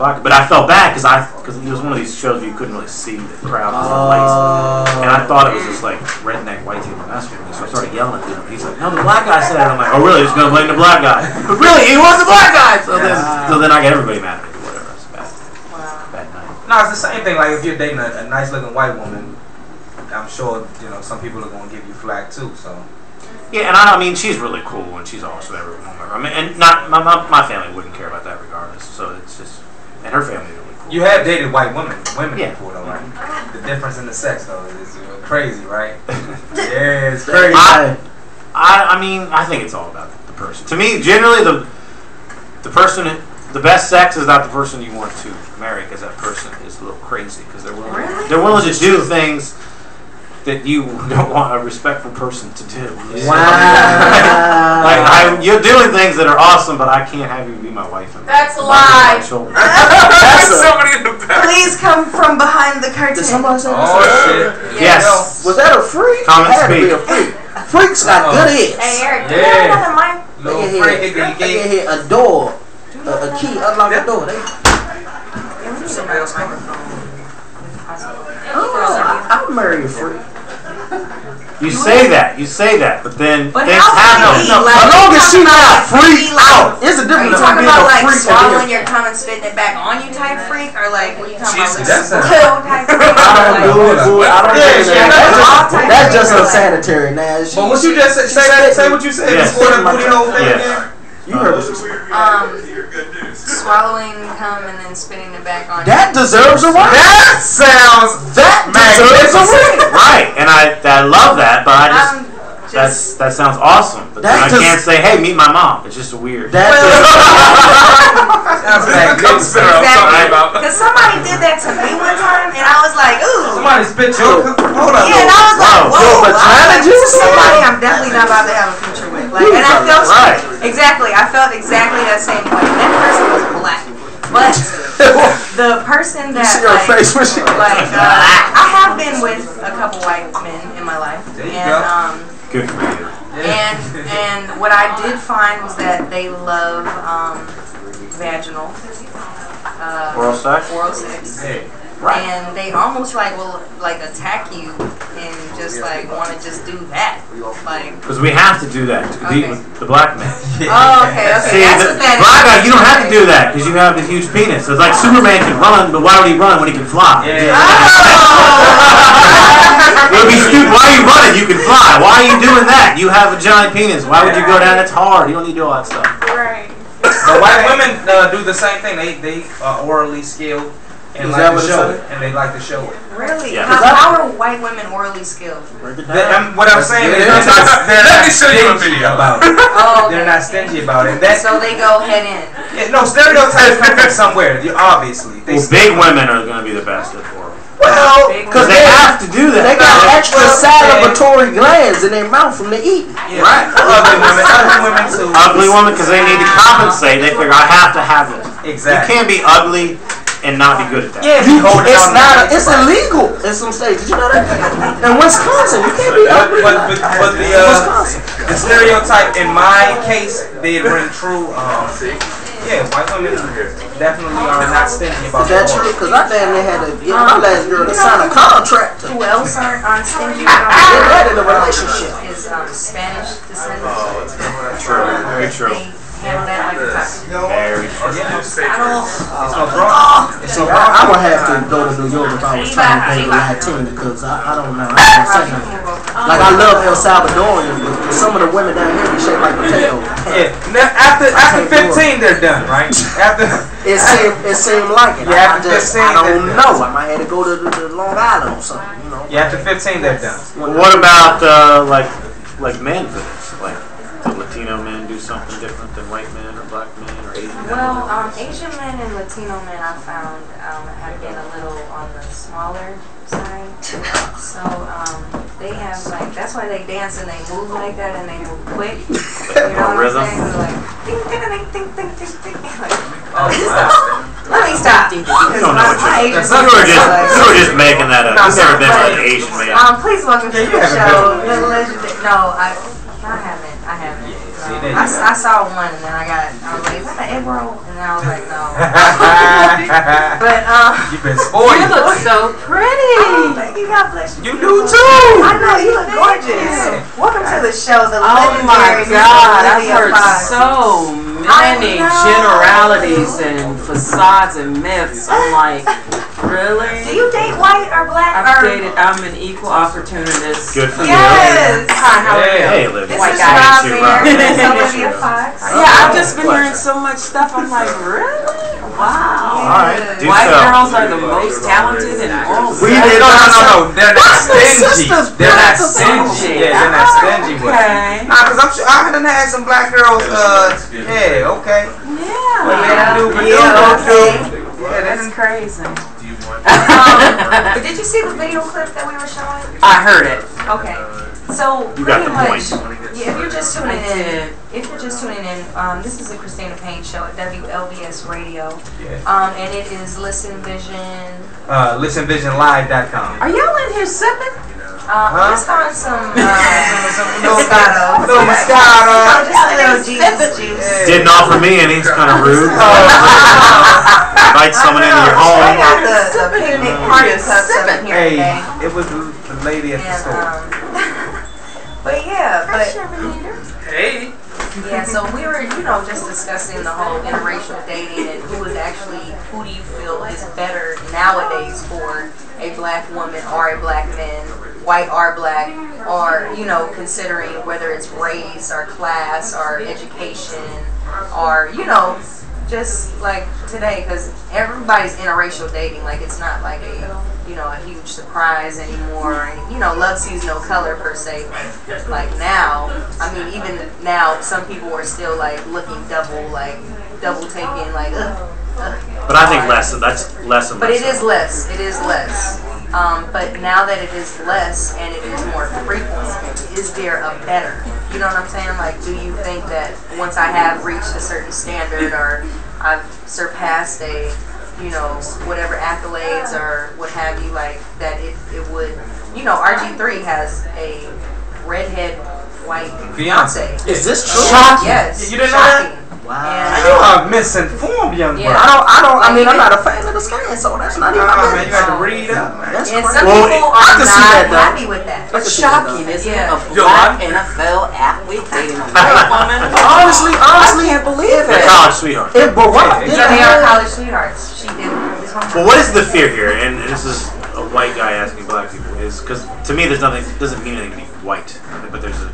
and it was, and it was black, but I felt bad because I because it was one of these shows where you couldn't really see the crowd was the lights. Uh, And I thought it was just like redneck white people me, so I started yelling at him. He's like, "No, the black guy said it." I'm like, "Oh, really? He's gonna blame the black guy?" But really, he was the black guy. So then, so then I get everybody mad at me. Whatever. It's bad, Wow. bad night. No, it's the same thing. Like if you're dating a, a nice looking white woman, I'm sure you know some people are gonna give you flack too. So Yeah, and I, I mean, she's really cool, and she's awesome every woman. I mean, and not my, my my family wouldn't care about that regardless. So it's just, and her family's really cool. you have dated white women, women Yeah. before though, right? Mm-hmm. The difference in the sex though is crazy, right? yeah, it's crazy. I, I, I mean, I think it's all about the person. To me, generally, the the person, the best sex is not the person you want to marry, because that person is a little crazy, because they're willing, Really? they're willing to do things that you don't want a respectful person to do. Wow. like I, you're doing things that are awesome, but I can't have you be my wife. And That's a lie. my. That's a- Somebody in the back. Please come from behind the curtain. Did somebody say Oh shit. Yes. Was that a freak? Comment Had to be a freak. Freaks got uh-huh. good ears. Hey Eric, do Yeah. you have another mic? Little They freak, get it here, can they get get here a door, a, a key, unlock the door. They, Yeah, we need microphone. Oh, I, I'll marry a freak. You say that, you say that, but then But things how happen. can no, like, as long as she you talking not about, like, freaked freak, like- out. It's a Are you between talking about like freak swallowing your cum and spitting it back on you type freak, or like what you talking Jesus. about? That's a- type freak? I don't do it. I don't Yeah, do that. that's That's all just, that's just unsanitary. Now, But what you just said, say, said- say what you said Yes. before that booty hole thing Yes. again. You heard what she said. Um, swallowing cum and then spitting it back on. That you. deserves a ring. That sounds That deserves a ring. right, and I I love that, but I just um, I'm that's that sounds awesome. But then I just- can't say, hey, meet my mom. It's just weird. That sounds This is the cum spitter I'm talking about. Because somebody did that to me one time, and I was like, ooh. Somebody spit your. Hold on. Yeah, and I was like, Wow. whoa. Your I was like, this is juice? somebody I'm definitely not about to have a future with. Like, and I felt Right. exactly. I felt exactly that same way. That person was black, but the person You that see her like, face when she. like uh, I have been with a couple white men in my life, and um, Good for you. and and what I did find was that they love um, vaginal uh, Oral sex? oral sex. Hey, And they almost like will like attack you and just like want to just do that. Like, Because we have to do that to compete Okay. with the black man. oh, okay, okay, See, that's the what that is. black guy, you don't have to do that because you have a huge penis. So it's like Superman can run, but why would he run when he can fly? Yeah. It would be stupid. Why are you running? You can fly. Why are you doing that? You have a giant penis. Why would you go down? It's hard. You don't need to do all that stuff. Right. But white women uh, do the same thing. They they are orally skilled and Is like that to show it, and they like to show it. Really? Yeah. How, how are white women orally skilled? They- um, what I'm saying is they're not, they're Let me show you a stingy video. about it. Oh, They're not stingy about it. That So they go head in. yeah, no stereotypes come from somewhere. you- Obviously, they Well, big women are going to be the best at oral. Well, because They have to do that. They got extra Well, salivatory glands in their mouth from the eating. Right. Ugly women. Ugly women too. ugly woman because they need to compensate. They figure I have to have it. Exactly. You can't be ugly and not be good at that. Yeah, You, you hold it it's not. A, it's illegal in some states. Did you know that? In Wisconsin, you can't be But, ugly. but, but, but the, uh, Wisconsin. the stereotype in my case did ring true. Um, yeah, white women definitely are not stingy about Is that true? Because I damn near had to get my last girl to sign a contract. Who else aren't on stingy Get that in a relationship. is um, Spanish descendants. True. Very true. Handle that like a. True. Yeah, I. Would have to go to New York if I was trying to date a Latina because I, I don't know. I. Like I love El Salvadorian, but some of the women down here be shaped like potatoes. Yeah. Now, after after 15, they're done, right? After It seemed it seemed like it. Yeah, after just 15 I don't know. I might have to go to, Long Island or something. You know. yeah, after 15, they're done. What about uh, like like men? Like do Latino men do something different than white men or black men or Asian men? Well, um, Asian men and Latino men I found um, have been a little on the smaller side. So um, they have like that's why they dance and they move like that and they move quick. You know what I'm saying? Like ding ding ding ding ding ding ding. Like, Oh, wow. let me stop. You don't know what My you're. Asian You were just like- you were just making that up. You've never been with an Asian man. Um, please welcome to the show. been. The legendary. No, I, I haven't. I haven't. see, No. there I. I saw one and then I got. I was like, is that an egg roll? And I was like, no. but um. You've been spoiled. You look so pretty. Oh, thank you. God bless you. You do too. I know you look gorgeous. Welcome to the show, the Oh my God, I've heard Fox. so many generalities and facades and myths. I'm like, really? Do you date white or black I've or? dated, I'm an equal opportunist. Good for Yes. Hi, how are you? Hey, Olivia. This White is guy. Rob Thank you, Mayer. Rob. This is Thank you. Olivia Fox. Yeah, I've just been hearing so much stuff. I'm like, really? Wow. All right, do White so. girls are the most talented and moral. We did no, no, no, no. They're not stingy. sisters, They're not stingy. Yeah, they're not stingy with. Okay. Nah, cause I'm sure I done had some black girls. Uh, yeah, okay. But Yeah. they do, but Yeah, okay. Yeah, That's that's crazy. Um, but did you see the video clip that we were showing? I heard it. Okay. So You got pretty the much, point. yeah, if you're just tuning in, if you're just tuning in, um, this is the Cristina Payne show at WLVS Radio, Yeah. um, and it is Listen Vision. uh, listenvisionlive.com. Are y'all in here sipping? Uh, Huh? Just on some, uh, some Moscato. Little Moscato. Oh, just a little Jesus juice. Didn't offer me any. It's kind of rude. Oh. Invite someone into your home. I home. got the, the picnic party cups up here Hey, today. it was the the lady at the store. um, but yeah, but Hey. yeah, so we were, you know, just discussing the whole interracial dating and who is actually, who do you feel is better nowadays for a black woman or a black man, white or black, or, you know, considering whether it's race or class or education or, you know, just like today, because everybody's interracial dating. Like it's not like a you know a huge surprise anymore. And, you know, love sees no color per se. Like now, I mean, even now, some people are still like looking double, like double taking, like. Ugh. But I think less. That's less and But it is less. It is less. Um, but now that it is less and it is more frequent, is there a better? You know what I'm saying? Like, do you think that once I have reached a certain standard or I've surpassed a, you know, whatever accolades or what have you, like that it, it would, you know, RG3 has a redhead white Fiance. Is this true? Shocking. Yes. You didn't know that? Wow. And, You are misinformed, young Yeah. I don't. I don't. I mean, I'm not a fan of the scan, so that's not oh, even. Nah, man, you got to read up, man. That's and crazy. some Well, people I are that, not though. happy with that. It's shocking, isn't Yeah. it? A Yo, black I'm- NFL athlete dating a white woman. Honestly, honestly, I can't believe it. college sweethearts. if Barack Yeah, did they are college sweethearts. She did. But what is the fear here? And this is a white guy asking black people. Is because to me, there's nothing. Doesn't mean anything to be white. But there's a.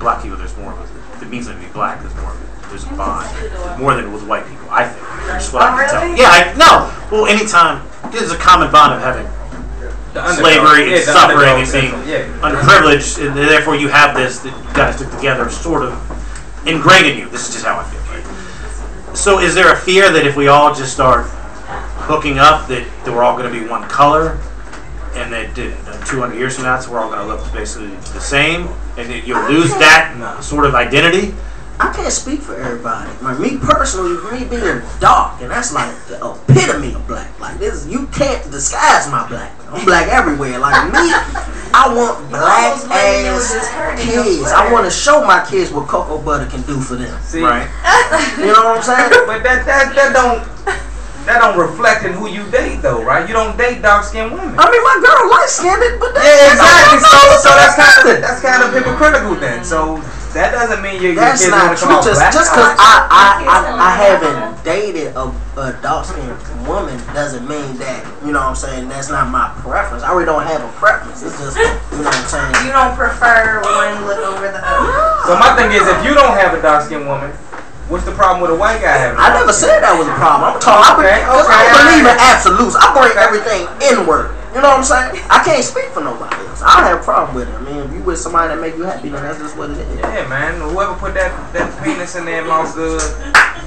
I think with black people, there's more of a. If it means something to be black, there's more. of a- There's a bond more than with white people. I think. Oh, That's what I Oh, can tell. Yeah. I, no. Well, anytime there's a common bond of having slavery and the suffering and being. Yeah. underprivileged, and therefore you have this that you guys took together, sort of ingrained in you. This is just how I feel. Right? So, is there a fear that if we all just start hooking up, that, that we're all going to be one color, and then did- uh, 200 years from now, so we're all going to look basically the same, and then you'll lose that sort of identity. I can't speak for everybody. Like me personally, me being dark, and that's like the epitome of black. Like this, you can't disguise my black. I'm black everywhere. Like me, I want black almost letting you ass just hurt in your kids. I want to show my kids what cocoa butter can do for them. See, Right. You know what I'm saying? but that that that don't that don't reflect in who you date though, right? You don't date dark skinned women. I mean, my girl light skinned, but that's Yeah, exactly. So, so that's kind of that's kind of hypocritical then. So that doesn't mean you're. That's kids not want to come true. Just black. just because I, I, I, I haven't dated a, a dark skinned woman doesn't mean that you know what I'm saying. That's not my preference. I really don't have a preference. It's just you know what I'm saying. You don't prefer one look over the other. So my thing is, if you don't have a dark skinned woman, what's the problem with a white guy having? I never said that was a problem. I'm talking. Okay, I, cause I okay, don't believe in absolutes. I bring everything inward. You know what I'm saying? I can't speak for nobody else. I don't have a problem with it. I mean, if you with somebody that make you happy, then that's just what it is. Yeah, man. Whoever put that that penis in there, Mouse Good,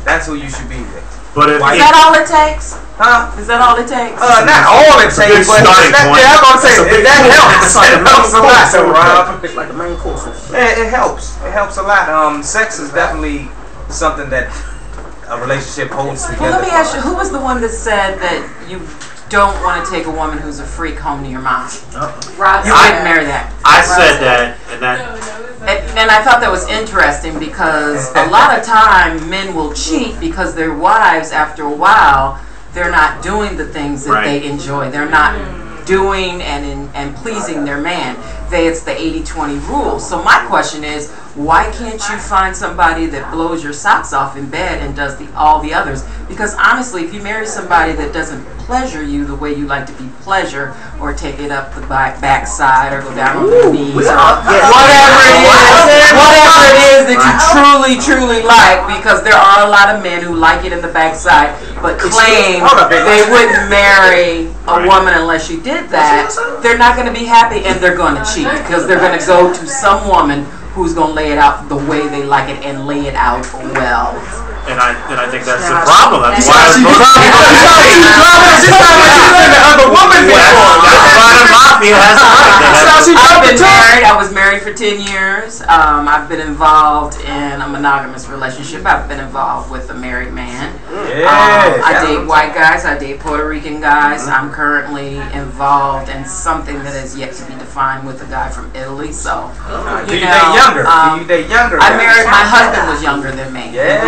that's who you should be with. But if, Why- Is that all it takes? Huh? Is that all it takes? Uh, not all it takes, good but starting that, point. yeah, I'm gonna say It's that helps. Like It a helps a lot, Rob. It's like the main course. Yeah, it helps. It helps a lot. Um, sex is definitely something that a relationship holds together. Well, let me ask you, who was the one that said that you don't want to take a woman who's a freak home to your mom? Rob, You wouldn't marry that. I said that, and that And, and I thought that was interesting because a lot of time men will cheat because their wives, after a while, they're not doing the things that Right. they enjoy. They're not mm-hmm. Doing and in, and pleasing their man. They it's the 80-20 rule. So my question is, why can't you find somebody that blows your socks off in bed and does the all the others? Because honestly, if you marry somebody that doesn't pleasure you the way you like to be pleasure, or take it up the back backside, or go down on your knees, or whatever it is, whatever it is that you truly, truly like, because there are a lot of men who like it in the backside, but claim up, they wouldn't marry a Right. woman unless she did that. They're not going to be happy, and they're going to cheat because they're going to go to some woman who's going to lay it out the way they like it and lay it out well. And I and I think that's the problem. That's why See, most see, people. other woman That's that's why the mafia has a right. They have- I've been married. I was married for 10 years. Um, I've been involved in a monogamous relationship. I've been involved with a married man. Yeah, Um, I that's date what- white guys. I date Puerto Rican guys. I'm currently involved in something that is yet to be defined with a guy from Italy. So, Do you you know, date younger? um, Do you date younger? I guys? married. My husband was younger than me. Yeah.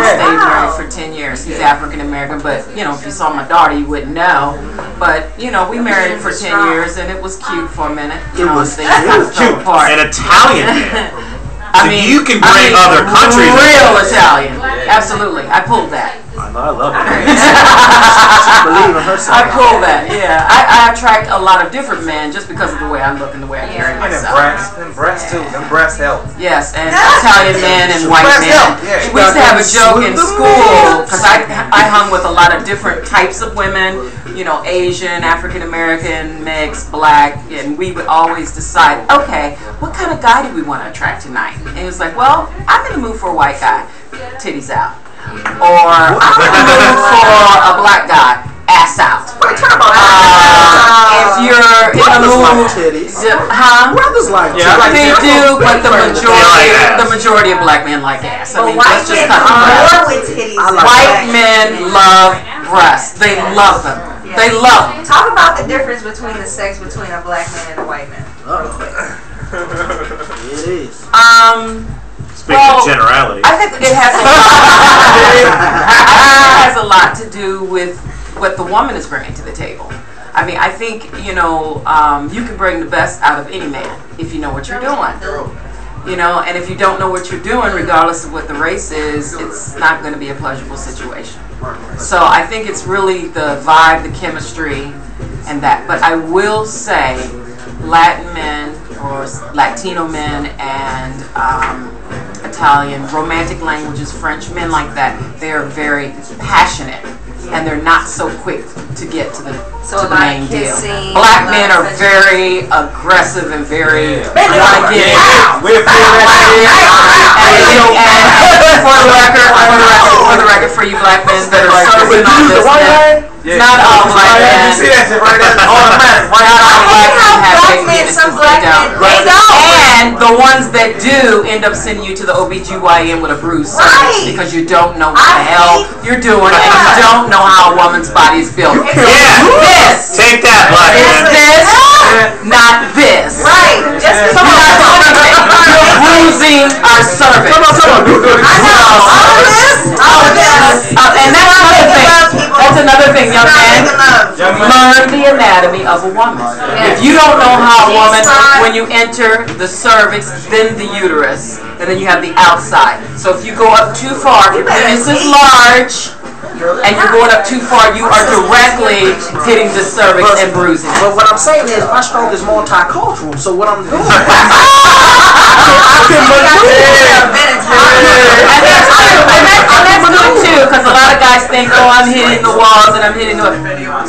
Married for 10 years. He's African American, but you know, if you saw my daughter, you wouldn't know. But you know, we married for 10 years, and it was cute for a minute. You It know, was- was Cute. apart. An Italian man. I So mean, you can I mean, other countries Real. Italian. Absolutely. I pulled that. I know, I love it. Believe in herself. I pulled that. Yeah. I, I attract a lot of different men just because of the way I look and the way I carry And them myself. breasts, them breasts too. Them breasts help. Yes, and Italian men and white Breast men. help, yeah. We used to have a joke in school because I, I hung with a lot of different types of women, you know, Asian, African American, mixed, black, and we would always decide, okay, what kind of guy do we want to attract tonight? And it was like, well, I'm in the mood for a white guy, titties out. Or I'm in the mood for a black guy, ass out. Wait, talk about Uh, if you're in the Brothers like mood, titties. huh? Brothers like Yeah, like They titties. do, but the majority, like the majority of black men like ass. I mean, white let's just men cut it are out. more with titties. Like White men love breasts. They love them. They love them. Talk about the difference between the sex between a black man and a white man. It is. Um, Speaking Well, of generality. I think it has a lot. it has a lot to do with what the woman is bringing to the table. I mean, I think you know um, you can bring the best out of any man if you know what you're doing. You know, and if you don't know what you're doing, regardless of what the race is, it's not going to be a pleasurable situation. So I think it's really the vibe, the chemistry, and that. But I will say, Latin men or Latino men and um, Italian, romantic languages, French men like that, they are very passionate and they're not so quick to get to the, So to the main of deal. Black men are very aggressive and very Yeah. want to get. We're for the record, for the record, for the record, for you black men that are serving on this, Yeah. not all black men. You men, see that shit right there? Automatic. not all black men some black men. They don't. And the ones that do end up sending you to the OBGYN with a bruise Right. because you don't know what the hell you're doing and you don't know how a woman's body is built. Yeah. This Take that, black is man. this, not this. Right. Just You're not doing anything. You're bruising our cervix. Come on, come on, do do I know. All of this. All of this. Uh, and that's another thing. That's another thing, young man. Learn the anatomy of a woman. If you don't know how a woman, when you enter the cervix, then the uterus, and then you have the outside. So if you go up too far, if your penis is large, and you're going up too far, you are directly hitting the cervix and bruising. But what I'm saying is, my stroke is multicultural. So what I'm doing, I can And that's true, and that's, and that's good too, because a lot of guys think, oh, I'm hitting the walls and I'm hitting the.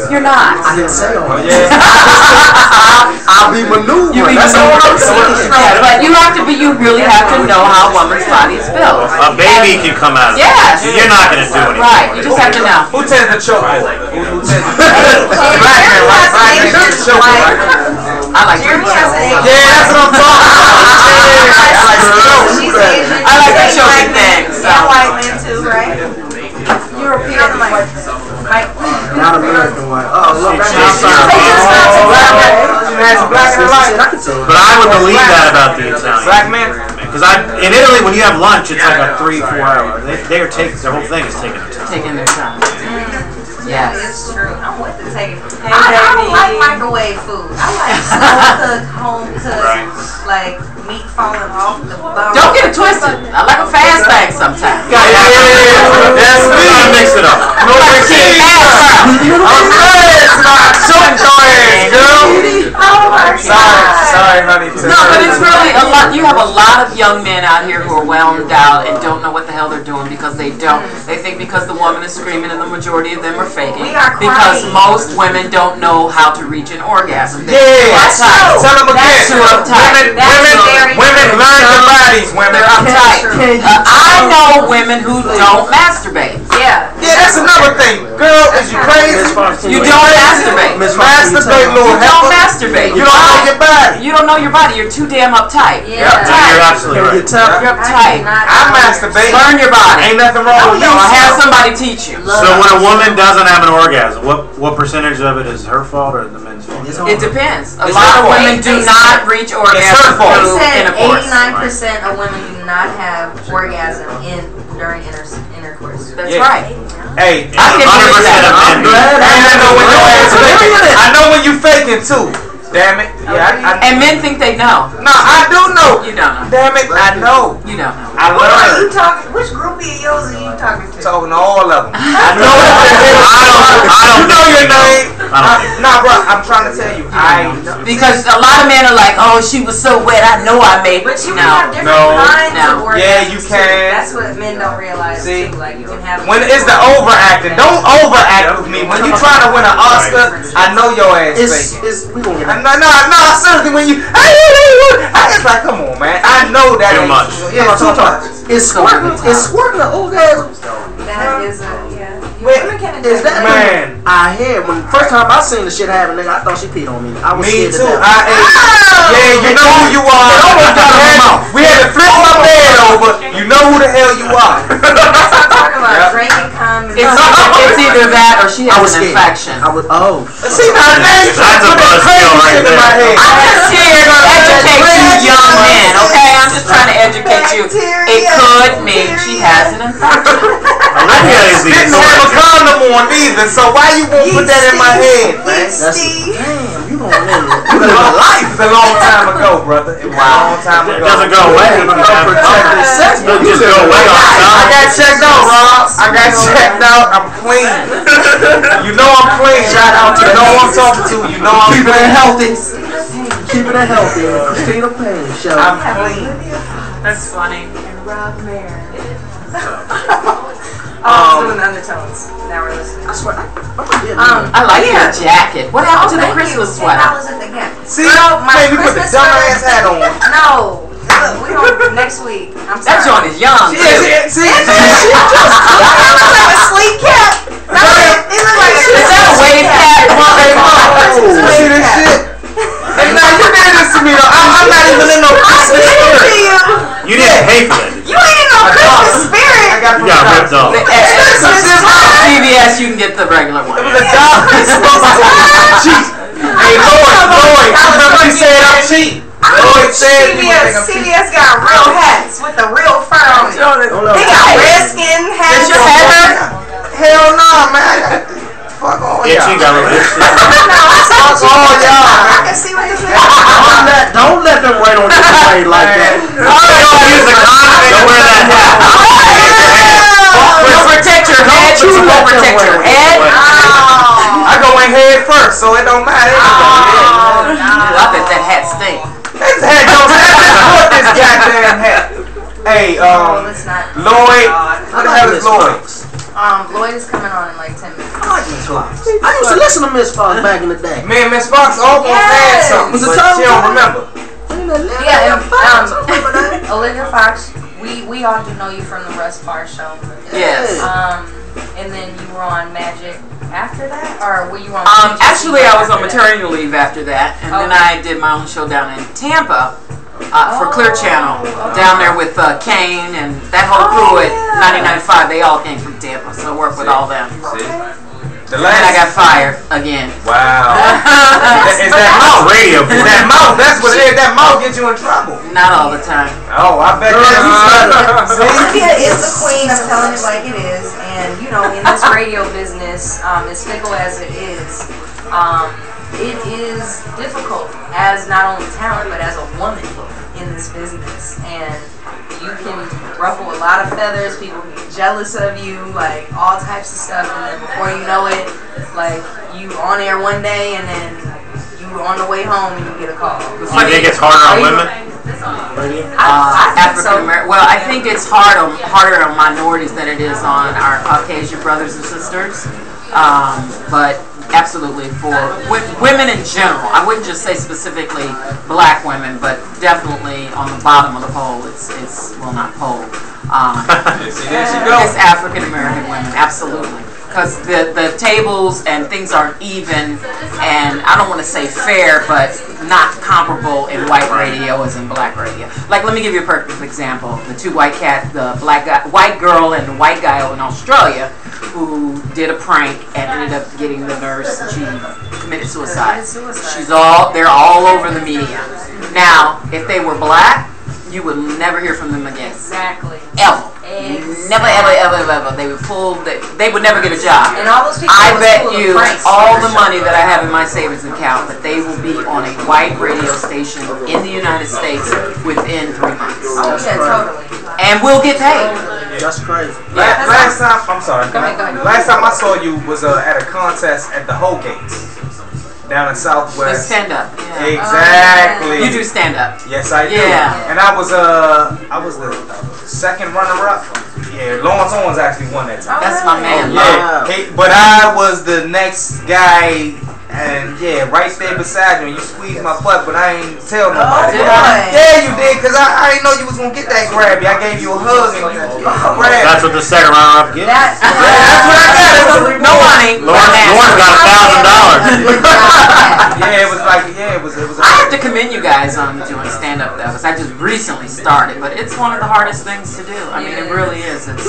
You're not. I didn't say all that. I'll be maneuvering. You be That's all I'm saying. Yeah, but you have to be. You really have to know how a woman's body is built. A baby can come out of Yes. it. You're not gonna do anything. Right. You just have to know. Who tends to choke more? Who, who tends to Black man, right? Black man tends to choke? I like Jeremy to has an choke. Yeah, that's what I'm talking about. I like to choke. She's Asian. I like the choking white thing, men. so. And white men too, right? European like, like, Not American white. Oh, look, that's She's- She has black and a. I can tell. But I would believe that about the Black man. Because I in Italy, when you have lunch, it's like a three, four hour. They, they are taking their whole thing is taking their time. Taking their time. Mm. yeah, Yes. it's true. I'm with the take. I, I don't like microwave food. I like slow cooked, home cooked, Right. like meat falling off the bone. Don't get it twisted. I like a fast thing sometimes. Yeah, yeah, yeah, yeah. That's We're gonna me. mix it up. No King vaccine. ass I'm good. I choked your ass, girl. Oh my Sorry, god. sorry, honey. No, but it's really a lot. You have a lot of young men out here who are wound out and don't know what the hell they're doing because they don't. They think because the woman is screaming and the majority of them are faking. We are Because most women don't know how to reach an orgasm. They're Yeah, too uptight. Tell them again. That's too uptight. Women, That's women, women learn their bodies. Women. They're uptight. Uh, I know women who don't masturbate. Yeah. Yeah, that's another thing. Girl, is you crazy? You don't masturbate. Miss Masturbate, You don't help masturbate. You don't know your body. You don't know your body. You're too damn uptight. Yeah. No, you're absolutely right. You're I uptight. cannot- I masturbate. Learn your body. Ain't nothing wrong with No, you. have somebody teach you. So when a woman doesn't have an orgasm, what what percentage of it is her fault or the men's fault? It depends. A lot of women do They not said- reach her orgasm fault. They through said intercourse. 89% of women do not have orgasm in during inter- intercourse. That's Yeah. right. Hey, I can believe 100% that. of men. do. and I know when your ass faking. I know when you're faking too. Damn it. Yeah, I, I, And men think they know. no, I do know. You don't know. Damn it, I know. You don't know. I Who are you talking? Which groupie of yours are you talking to? Talking to all of them. I know. I don't- I don't You know your name. I don't think- Nah, bro, I'm trying to tell you. I. Because a lot of men are like, oh, she was so wet, I know I made But you No. can have different No. kinds No. of orgasms. Yeah, you too. can. That's what men don't realize See? too. Like you can have. When it's the overacting, don't overact with me. When you trying to win an Oscar, I know your ass It's, faking. it's, we gonna get I- No, no, no, seriously, when you, I it's like, come on, man. I know that Too ain't- much. Yeah, too much. It's squirting, It's squirting an orgasm? That is a yeah. Wait, Women can is that Man. I hear when first time I seen the shit happen, nigga. I thought she peed on me. I was Me scared to too. death. I ate. Ah! Yeah, you know who you are. It almost got in my mouth. We had to flip my bed over. You know who the hell you are. Talking about Yeah. drinking condoms. It's, it's either that or she I has was an scared. infection. I was oh. See, now now you trying to That's a put that buzzkill crazy right shit in my there. head. I'm just here to educate you young men, okay? I'm just trying to educate you. It could mean she has an infection. Olivia is the Didn't have a authority. condom on either, so why you won't put that in my head, man? That's damn. You gonna live it. You live a life. It's a long time ago, brother. It was a long time It ago. doesn't go away. You can have it. Protected sex. Doesn't just go away on its I got checked out, Rob. I got checked out. I'm clean. You know I'm clean. Shout out to you know who I'm talking to. You know I'm Keeping it clean. healthy. Keeping it healthy. Cristina Payne show. I'm clean. That's funny. And Rob Mayer. Um, Oh, doing undertones. Now we're listening. I swear. I, Um, I like yeah. your jacket. What happened to the Christmas you. sweater? Ten dollars at the Gap. See, Girl, my man, we put the Christmas dumbass sweater- hat on. No, look, we on next week. I'm That sorry. joint is young. Yeah, too. see, see, It looks like a sleep cap. No, it, it looks like a Is that a wave cap? Hey, mom, It's a you see this shit? Hey, now you did this to me though. I'm, I'm not even in no Christmas Oh, Christmas spirit. I got got ripped off. The Exorcist on CVS, you can get the regular one. It was a job Christmas cheap. Hey, Lloyd, Lloyd, remember you said I'm cheap. Lloyd said CVS, CVS got real hats with the real fur on it. They got redskin hats. You? Hell no, man. Fuck all y'all. Itchy got a little itchy. Fuck all y'all. I can see what this is. Don't let, don't let them rain on your parade like that. Don't use the condom to wear that hat. Well, protect your head, but you won't protect your head. I go in head first, so it don't matter. Oh, I bet that hat stink. This hat don't What this goddamn hat? Hey, Oh, um, let's. Lloyd. What the hell is Lloyd? Um, Lloyd is coming on in like 10 minutes. I like Miss Fox. I used to listen to Miss Fox back in the day. Me and Miss Fox almost had Yes. something, Was it but Tom she don't Tom? remember. Yeah, and, um, Olivia Fox, we, we all do know you from the Russ Parr show. Yes. Um, and then you were on Magic after that? Or were you on Um, actually, I was on after that? maternity leave after that, and then I did my own show down in Tampa uh, for Clear Channel, down there with uh, Kane and that whole crew at 99.5. They all came from Tampa, so I worked with all them. The And I got fired again. Wow. Is that mouth? radio Is that mouth? That's what it is. That mouth gets you in trouble. Not all the time. Oh, I bet Girl, that. Olivia is the queen of telling it like it is, and you know, in this radio business, um, as fickle as it is, um, it is difficult as not only talent but as a woman in this business, and you can ruffle a lot of feathers. People can get jealous of you, like all types of stuff, and then before you know it, like you on air one day, and then you on the way home and you get a call. You think it's harder on women? Uh, African. American. Well, I think it's hard on, harder on minorities than it is on our Caucasian brothers and sisters. Um, but absolutely for women in general, I wouldn't just say specifically black women, but definitely on the bottom of the pole. It's it's well not pole. Um, See, there she go. it's African American women, absolutely. Because the, the tables and things aren't even, and I don't want to say fair, but not comparable in white radio as in black radio. Like, let me give you a perfect example. The two white cat, the black guy, white girl and the white guy in Australia who did a prank and ended up getting the nurse, she committed suicide. Committed suicide. She's all, they're all over the media. Now, if they were black, you would never hear from them again. Exactly. Ever. Exactly. Never, ever, ever, ever, ever. They would pull. They, they would never get a job. And all those people I bet you all the money that I have in my savings account that they will be on a white radio station in the United States within three months, Oh, yeah, totally. and we'll get paid. That's crazy. La- Last time, I'm sorry. Go ahead, go ahead. Last time I saw you was uh, at a contest at the Holgates down in With Southwest. stand up. Yeah. Exactly. You do stand up. Yes, I do. Yeah. And I was uh, I was the second runner-up. Yeah, Lawrence Owens actually won that time. That's my man. Yeah, he- but I was the next guy, and yeah, right there beside you, and you squeezed my butt, but I ain't tell nobody. Oh, did I? Yeah, you did, cause I, I didn't know you was gonna get that grabby. I gave you a hug and you oh. grabbed. That's what the second runner up gets. That, Yeah, that's what I got. It was No money. Lauren, Lauren got a thousand dollars. Yeah, it was like yeah, it was it was. A, I have to commend you guys on doing stand up though, because I just recently started, but it's one of the hardest things to do. I mean, it really is. It's,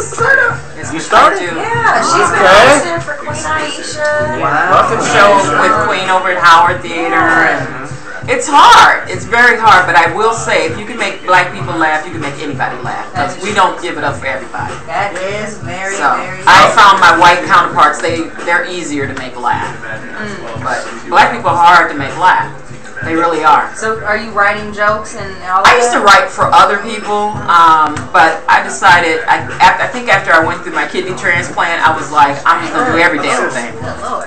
it's You started? yeah, she's been Okay. hosting for Queen Aisha. Wow. shows Queen over at Howard Theater, and it's hard. It's very hard, but I will say, if you can make black people laugh, you can make anybody laugh, because we don't give it up for everybody. That is very, So very. I found my white counterparts; they they're easier to make laugh, mm. but black people are hard to make laugh. They really are. So are you writing jokes and all of I used to write for other people, um, but I decided, I, after, I think after I went through my kidney transplant, I was like, I'm just gonna do every damn thing.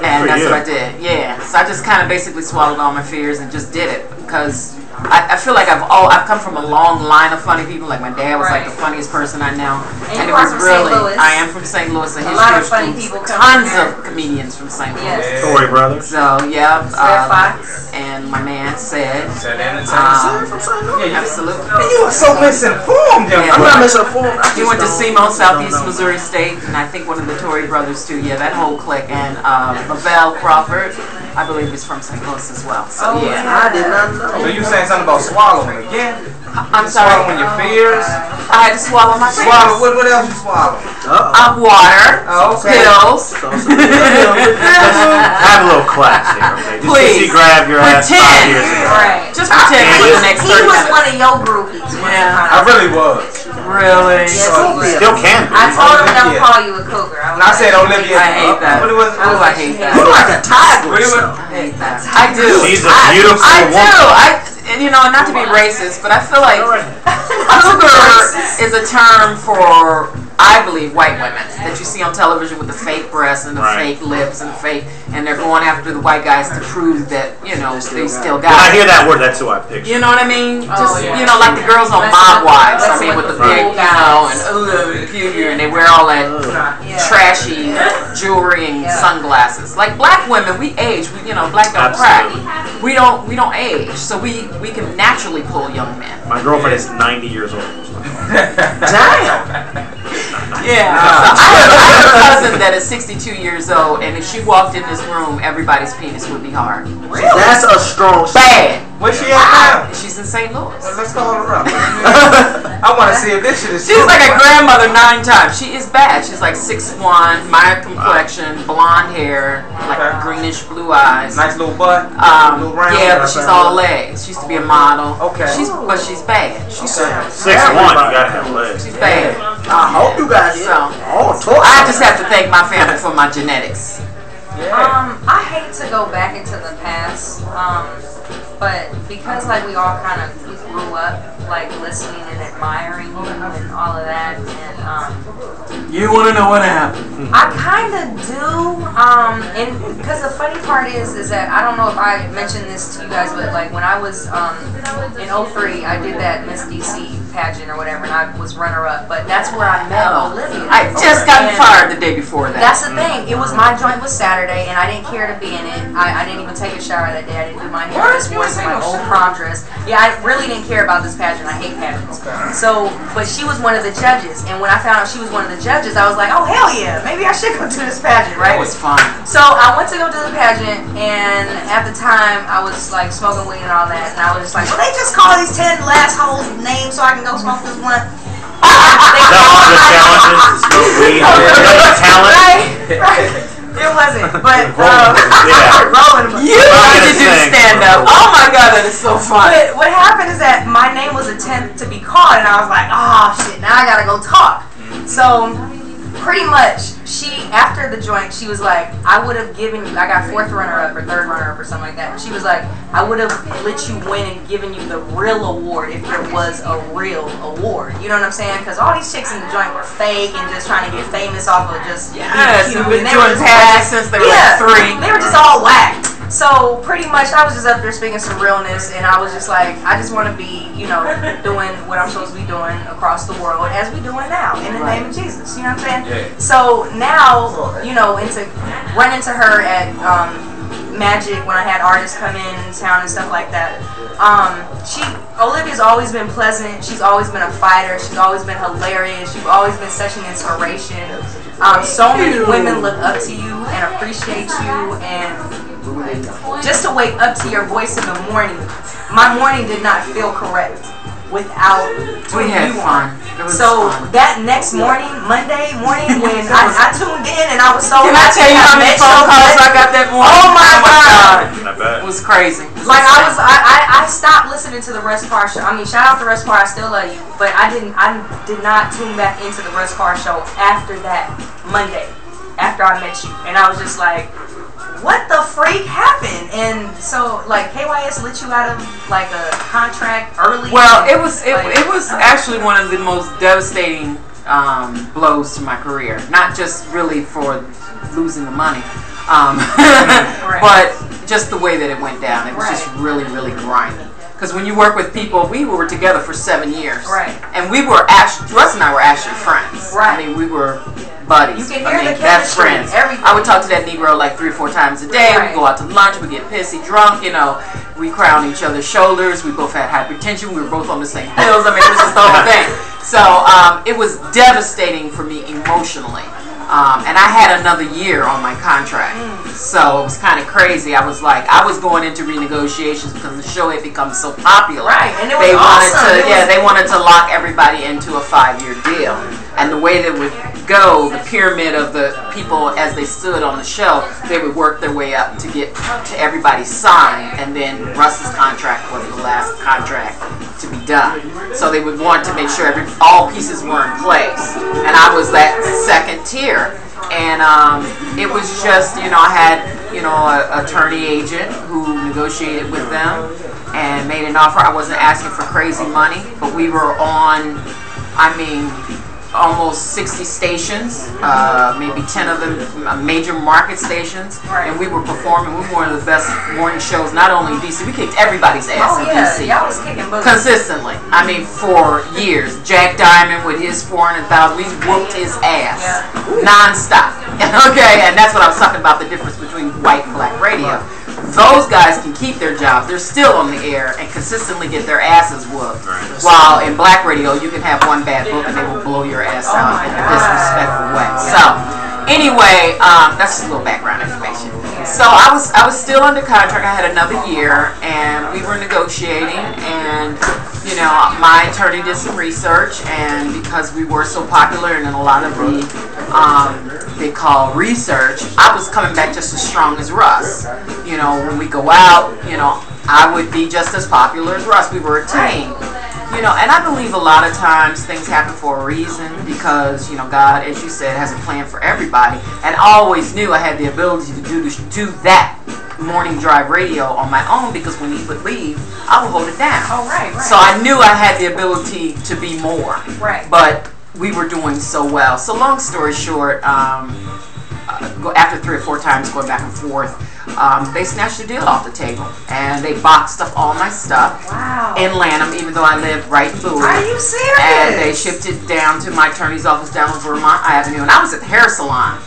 And that's what I did, yeah. So I just kind of basically swallowed all my fears and just did it because I, I feel like I've all I've come from a long line of funny people. Like my dad was like the funniest person I know, And it was really I am from St. Louis. A A history lot of of funny people tons of comedians from St. Louis. Yes. Story brothers. So yeah, Redd um, Foxx. and my man said, Said um, entertainment. Yeah, you, absolutely. you were so misinformed, young Yeah. I'm not misinformed. I He went to don't- SEMO, Southeast know. Missouri State, and I think one of the Tory brothers too. Yeah, that whole clique. And uh, Lavell Crawford, I believe, is from St. Louis as well. So Oh, yeah. I did not know. So know. you saying something about swallowing again? I'm sorry. Swallowing your fears. I had to swallow my fears. Swallow. What, what else you swallow? Uh-oh. Uh, water, Oh, okay. pills. So, so, yeah. Have a little class here, okay? Just Please. Please. she grabbed your ass five Pretend. years ago. Right. Just pretend for the next He was minutes. one of your groupies. once Yeah. upon a I really was. Really? Yes, he was. Still can be. I told him don't call you a cougar. I, was And I like, said Olivia. I hate that. What it was? Oh, I hate You that. look like a tiger. What it was? or I hate that. I do. She's a I- beautiful I do. I, and you know, not to be racist, but I feel like cougar is a term for, I believe, white women that you see on television with the fake breasts and the Right. fake lips and the fake, and they're going after the white guys to prove that you know they still got. When got. I hear that word, that's who I picture. You know what I mean? Just Oh, yeah. you know, like the girls on That's Mob what- Wives. I mean, with the the big, cool you know, guys. and uh, figure, and they wear all that Yeah. trashy jewelry and Yeah. sunglasses. Like black women, we age. We, you know, black don't crack. We don't. We don't age, so we we can naturally pull young men. My girlfriend is 90 years old. Damn. Yeah. So I, have, I have a cousin that is 62 years old, and if she walked in this room, everybody's penis would be hard. That's a strong Bad. Where's she at now? She's in St. Louis. Let's call her up. I want to see if this shit is She's true. like a grandmother nine times. She is bad. She's like six one, my complexion, blonde hair, like Okay. greenish blue eyes. Nice little butt. Um, little round. yeah, but she's all legs. She used to be a model. Okay. She's, but she's bad. She's Okay. Six one, you gotta have legs. she's bad. I hope you guys. So Oh, talk. I just have to thank my family for my genetics. Yeah. Um, I hate to go back into the past, um, but because like we all kind of grew up like listening and admiring you and all of that, and um, You want to know what happened? I kind of do. Um, and because the funny part is, is that I don't know if I mentioned this to you guys, but like when I was um in 03, I did that Miss DC pageant or whatever, and I was runner up. But that's where I met Olivia. I just got fired the day before that. That's the thing. It was my joint was Saturday, and I didn't care to be in it. I, I didn't even take a shower that day. I didn't do my hair. What? I just You wore ain't take my old prom dress. Yeah, I really didn't care about this pageant. I hate pageants. So, but she was one of the judges, and when I found out she was one of the judges, I was like, oh hell yeah, maybe I should go do this pageant, That right? was fun. So I went to go do the pageant, and at the time I was like smoking weed and all that, and I was just like, well, they just call these ten last hoes names so I can go smoke this blunt. They that one of the challenges? To smoke weed? Is that a talent? Right, right. It wasn't, but um, Yeah. rolling. You Right. need to do stand up. Oh my god, that is so fun. But what happened is that my name was attempted to be called, and I was like, oh shit, now I gotta go talk. So pretty much, she after the joint, she was like, I would have given you. I got fourth runner up or third runner up or something like that. She was like, I would have let you win and given you the real award if there was a real award. You know what I'm saying? Because all these chicks in the joint were fake and just trying to get famous off of just being cute, and they doing were just since they were yeah, like three. They were just all whack. So pretty much, I was just up there speaking some realness, and I was just like, I just want to be, you know, doing what I'm supposed to be doing across the world as we doing now in the name of Jesus. You know what I'm saying? Yeah. So now, you know, into run into her at um, Magic when I had artists come in town and stuff like that. Um, she Olivia's always been pleasant. She's always been a fighter. She's always been hilarious. You've always been such an inspiration. Um, so many women look up to you and appreciate you and just to wake up to your voice in the morning. My morning did not feel correct without We putting had you fun. on. So fun. that next morning, Monday morning, when I, I tuned in and I was so Can I tell you how many phone calls. I got that morning? Oh my oh God. I bet. It was crazy. Like I was, I, I, I stopped listening to the Russ Parr show. I mean, shout out to Russ Parr. I still love you, but I didn't, I did not tune back into the Russ Parr show after that Monday, after I met you, and I was just like, what the freak happened? And so, like, KYS let you out of like a contract early. Well, it was it, Like, it was actually one of the most devastating um, blows to my career. Not just really for losing the money, um, but just the way that it went down. It was just really really grimy. Because when you work with people, we were together for seven years, Right. And we were actually Russ and I were actually friends. Right. I mean, we were buddies. You can I mean, the best friends. everything. I would talk to that Negro like three or four times a day. Right. We go out to lunch. We get pissy drunk. You know, we cry on each other's shoulders. We both had hypertension. We were both on the same pills. I mean, it was just the whole thing. So um, it was devastating for me emotionally. Um, and I had another year on my contract, so it was kind of crazy. I was like, I was going into renegotiations because the show had become so popular. Right, and it was they wanted awesome. to, It yeah, was- they wanted to lock everybody into a five-year deal. And the way that would go, the pyramid of the people as they stood on the shelf, they would work their way up to get to everybody's sign, and then Russ's contract was the last contract to be done. So they would want to make sure every all pieces were in place, and I was that second tier. And um, it was just, you know, I had, you know, a attorney agent who negotiated with them and made an offer. I wasn't asking for crazy money, but we were on, I mean, almost 60 stations, uh, maybe 10 of them uh, major market stations, and we were performing. We were one of the best morning shows, not only in DC, we kicked everybody's ass Oh in yeah, DC y'all was kicking booty. consistently. I mean, for years. Jack Diamond with his 400,000, we whooped his ass non-stop. okay, and that's what I was talking about the difference between white and black radio. Those guys can keep their jobs. They're still on the air and consistently get their asses whooped. While in black radio, you can have one bad book and they will blow your ass out in a disrespectful way. So, anyway, um, that's just a little background information. So I was I was still under contract. I had another year, and we were negotiating. And you know, my attorney did some research, and because we were so popular, and in a lot of the um, they call research, I was coming back just as strong as Russ. You know, when we go out, you know, I would be just as popular as Russ. We were a team. You know, and I believe a lot of times things happen for a reason because, you know, God, as you said, has a plan for everybody. And I always knew I had the ability to do, to do that morning drive radio on my own because when he would leave, I would hold it down. Oh right, right. So I knew I had the ability to be more. Right. But we were doing so well. So long story short, um, uh, go- after three or four times going back and forth, um, they snatched the deal off the table and they boxed up all my stuff Wow. in Lanham, even though I lived right through it. Are you serious? And they shipped it down to my attorney's office down on Vermont Avenue, and I was at the hair salon.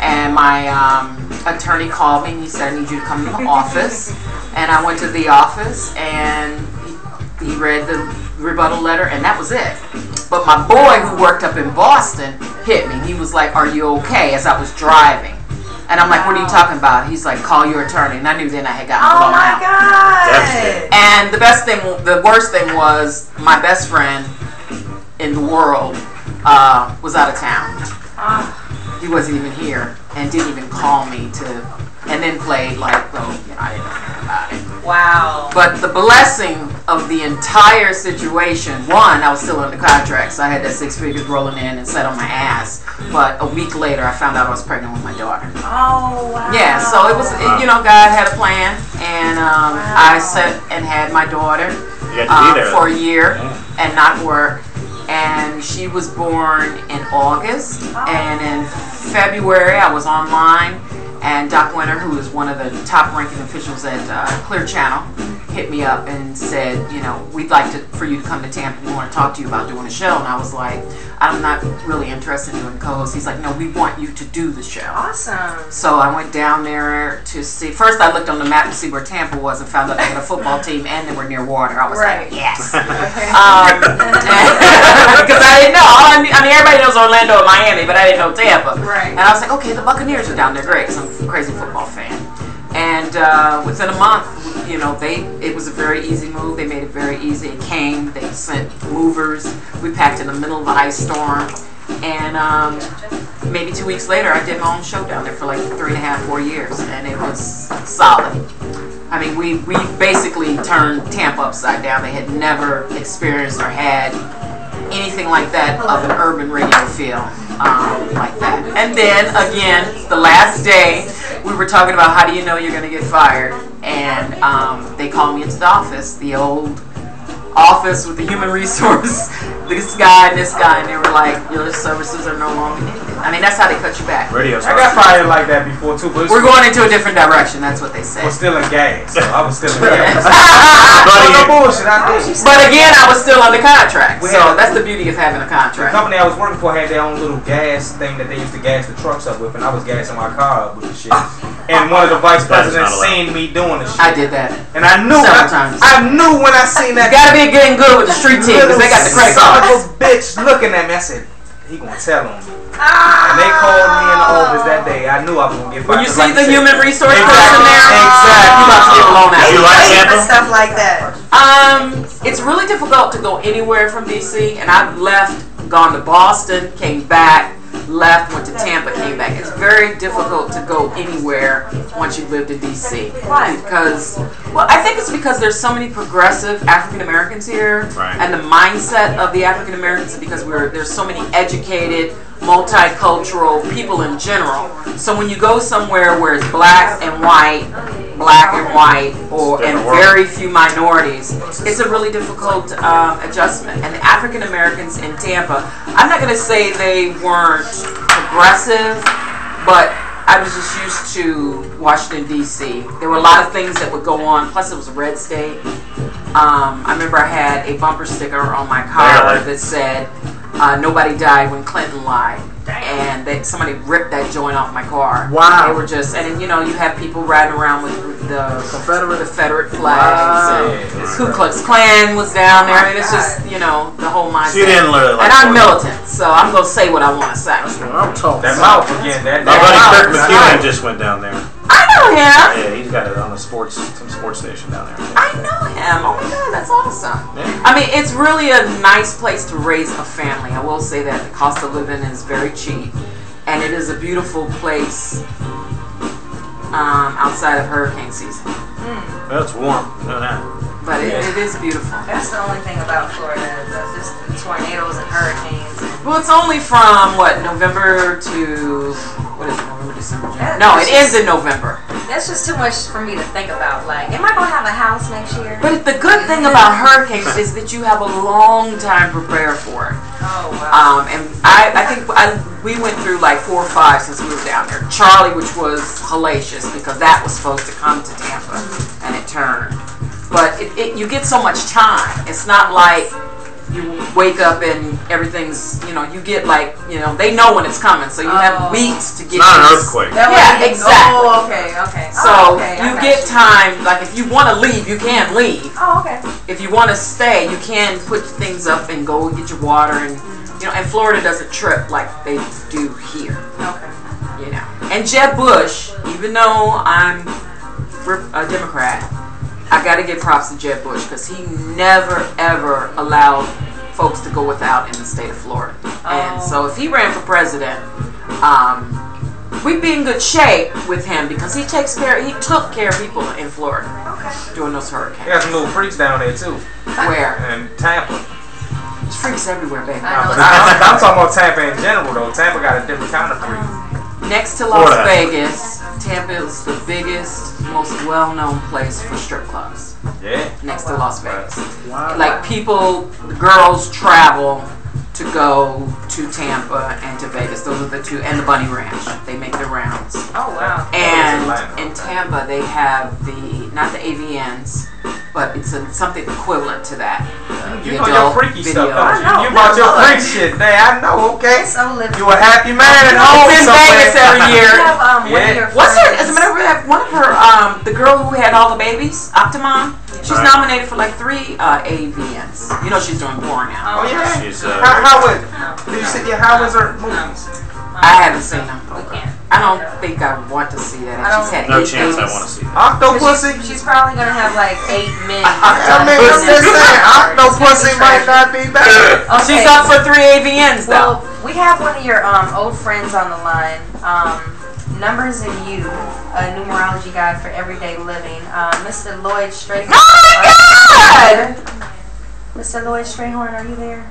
And my um, attorney called me and he said, I need you to come to the office. And I went to the office and he, he read the rebuttal letter, and that was it. But my boy who worked up in Boston hit me. He was like, Are you okay? as I was driving. And I'm like, What are you talking about? He's like, Call your attorney. And I knew then I had gotten Oh blown my god. And the best thing, the worst thing was my best friend in the world uh, was out of town. Ah, He wasn't even here and didn't even call me to, and then played like, well, you know, I didn't know about it. wow. But the blessing of the entire situation, one, I was still under contract, so I had that six figures rolling in and set on my ass. But a week later, I found out I was pregnant with my daughter. Oh wow. Yeah, so it was, it, you know, God had a plan, and um, I sat and had my daughter You had to um, be there. for a year and not work. And she was born in August, and in February I was online, and Doc Wynter, who is one of the top-ranking officials at uh, Clear Channel, hit me up and said, you know, we'd like to for you to come to Tampa. We want to talk to you about doing a show. And I was like, I'm not really interested in doing co-host. He's like, no, we want you to do the show. Awesome. So I went down there to see. First, I looked on the map to see where Tampa was and found out they had a football team and they were near water. I was Right. like, yes. Okay. Um, because I didn't know. I, knew, I mean, everybody knows Orlando and Miami, but I didn't know Tampa. Right. And I was like, okay, the Buccaneers are down there. Great. 'cause I'm a crazy football fan. And uh, within a month, you know, they it was a very easy move. They made it very easy. It came. They sent movers. We packed in the middle of the ice storm. And um, maybe two weeks later, I did my own show down there for like three and a half, four years, and it was solid. I mean, we, we basically turned Tampa upside down. They had never experienced or had anything like that of an urban radio feel um, like that. And then again, the last day, we were talking about how do you know you're going to get fired, and um, they called me into the office, the old office with the human resource, this guy and this guy, and they were like, your services are no longer needed. I mean, that's how they cut you back. Radio I got fired like that before too, but We're going into a different direction. That's what they said. was still in gas. So I was still in gas. Buddy, no bullshit, I did. But again, I was still under contract, We so had- that's the beauty of having a contract. The company I was working for had their own little gas thing that they used to gas the trucks up with, and I was gassing my car up with the shit. And one of the vice presidents seen me doing the shit. I did that. And I knew, Several I, times. I knew when I seen You that gotta be getting good with the street team because they got the credit son cards. of a bitch looking at me. I said, he gonna tell on me. And they called me in the office that day. I knew I was gonna get When fired. you 'Cause see like the said- human resource Exactly. person there, Exactly. you about to get blown out. You like Waiting Tampa? stuff like that. Um, it's really difficult to go anywhere from DC, and I've left, gone to Boston, came back, left, went to Tampa, came back. It's very difficult to go anywhere once you've lived in DC. Why? Because, well, I think it's because there's so many progressive African Americans here, Right. and the mindset of the African Americans because we're there's so many educated, multicultural people in general. So when you go somewhere where it's black and white, black and white, or and very few minorities, it's a really difficult um, adjustment. And the African Americans in Tampa, I'm not going to say they weren't progressive, but I was just used to Washington D.C. There were a lot of things that would go on. Plus, it was a red state. Um, I remember I had a bumper sticker on my car that said, uh, "Nobody died when Clinton lied," and that somebody ripped that joint off my car. Wow. They were just, and then, you know, you have people riding around with the Confederate. Confederate flags. Wow. and Ku Klux Klan was down there, oh and it's just, you know, the whole mindset. So you didn't really like and I'm Florida. militant, so I'm gonna say what I want to say. That's what I'm talking That about. mouth again. That, My that buddy mouth. Kirk is McEwen just went down there. I know him. Yeah, he's got it on a sports some sports station down there. I know him. Oh my god, that's awesome. Yeah. I mean, it's really a nice place to raise a family. I will say that the cost of living is very cheap, and it is a beautiful place um, outside of hurricane season. Well, it's warm. Know that. But it, it is beautiful. That's the only thing about Florida. That's just the tornadoes and hurricanes. And Well, it's only from what November to what is it? November, December. January? That- No, that's it ends in November. that's just too much for me to think about. Like, am I gonna have a house next year? But the good thing about hurricanes is that you have a long time to prepare for it. Oh wow. Um, and I, I think I, we went through like four or five since we were down there. Charlie, which was hellacious because that was supposed to come to Tampa and it turned. But it, it, you get so much time. It's not like you wake up and everything's, you know, you get like, you know, they know when it's coming. So you Oh. have weeks to get It's not an earthquake. That way yeah, you can- exactly. Oh, okay, okay. So oh, okay, you got get time, like if you want to leave, you can leave. Oh, okay. If you want to stay, you can put things up and go get your water and, you know, and Florida doesn't trip like they do here. Okay. you know. And Jeb Bush, even though I'm a Democrat, I got to give props to Jeb Bush because he never ever allowed folks to go without in the state of Florida. And Oh. so if he ran for president, um, we'd be in good shape with him because he takes care. He took care of people in Florida Okay. during those They hurricanes. got some little freaks down there too. Where And Tampa. there's freaks everywhere, baby. I know. But I, I'm, I'm talking about Tampa in general though. Tampa got a different kind of freak. Next to Las Florida. Vegas, Tampa is the biggest, most well-known place for strip clubs. Yeah. Next to Las Vegas. Wow. like people, girls travel to go to Tampa and to Vegas. Those are the two, and the Bunny Ranch. They make their rounds. Oh wow. And in Tampa, they have the not the AVNs, but it's a, something equivalent to that. You The know your adult freaky video. stuff, don't you? I know, You brought your freak shit. Hey, I know, okay? So live. You a happy man at home It's in somewhere. Vegas every You year. have um, one Yeah. of What's her? friends- As a matter of fact, one of her, um, the girl who had all the babies, Octomom. She's Right. nominated for like three uh, AVNs. You know she's doing porn now. Oh yeah. She's, uh, how, how was? Did you see? Yeah, how was her movies? I haven't seen them. We can't. I don't think I want to see that. I don't- She's had No eight chance I want to see that. Octopussy. She's, she's probably gonna have like eight men. I mean, I'm just saying, Octopussy might not be bad. She's up for three AVNs though. Well, we have one of your um, old friends on the line. Um, Numbers and You, a numerology guide for everyday living. Uh, Mr. Lloyd Strayhorn. Oh my God! Mr. Lloyd Strayhorn, are you there?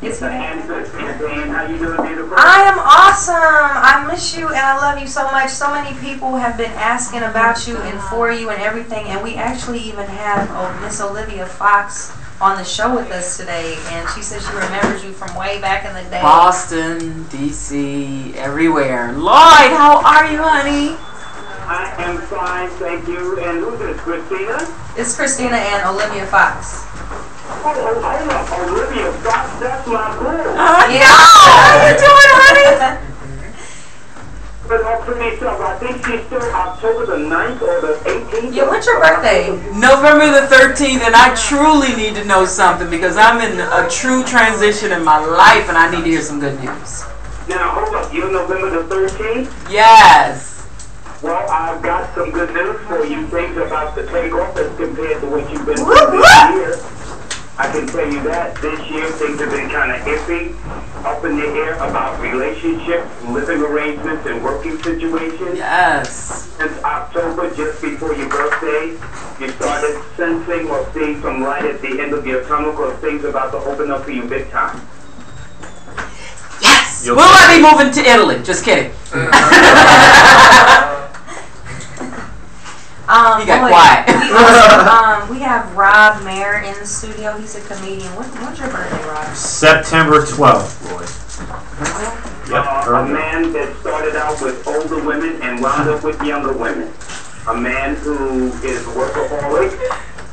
Is he there? How you doing. I am awesome. I miss you and I love you so much. So many people have been asking about you and for you and everything. And we actually even have oh, Miss Olivia Fox on the show with us today. And she says she remembers you from way back in the day. Boston, DC, everywhere. Lloyd, how are you, honey? I am fine, thank you. And who's this, Cristina? It's Cristina and Olivia Fox. Oh, oh, hold up, Olivia that's my girl. I know. How you doing, honey? But uh, for myself, I think she's still October the 9th or the 18th. Yeah, what's your birthday? November the 13th, and I truly need to know something because I'm in a true transition in my life and I need to hear some good news. Now, hold up. You're November the 13th? Yes. Well, I've got some good news for you. Things about to take off as compared to what you've been this year. I can tell you that this year things have been kind of iffy, up in the air about relationships, living arrangements, and working situations. Yes. Since October, just before your birthday, you started sensing or seeing some light at the end of your tunnel because things are about to open up for you big time. Yes. You'll Will I be moving to Italy? Just kidding. Um, He got boy, quiet. We, um, we have Rob Mayer in the studio. He's a comedian. What, what's your birthday, Rob? September 12th, boys. Yep. Uh, a man that started out with older women and wound up with younger women. A man who is workaholic.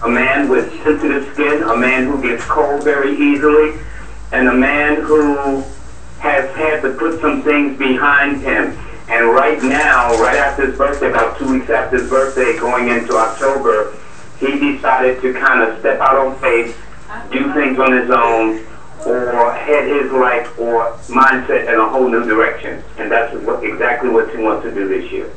A man with sensitive skin. A man who gets cold very easily. And a man who has had to put some things behind him. And right now, right after his birthday, about two weeks after his birthday, going into October, he decided to kind of step out on faith, do things on his own, or head his life or mindset in a whole new direction. And that's what exactly what he wants to do this year.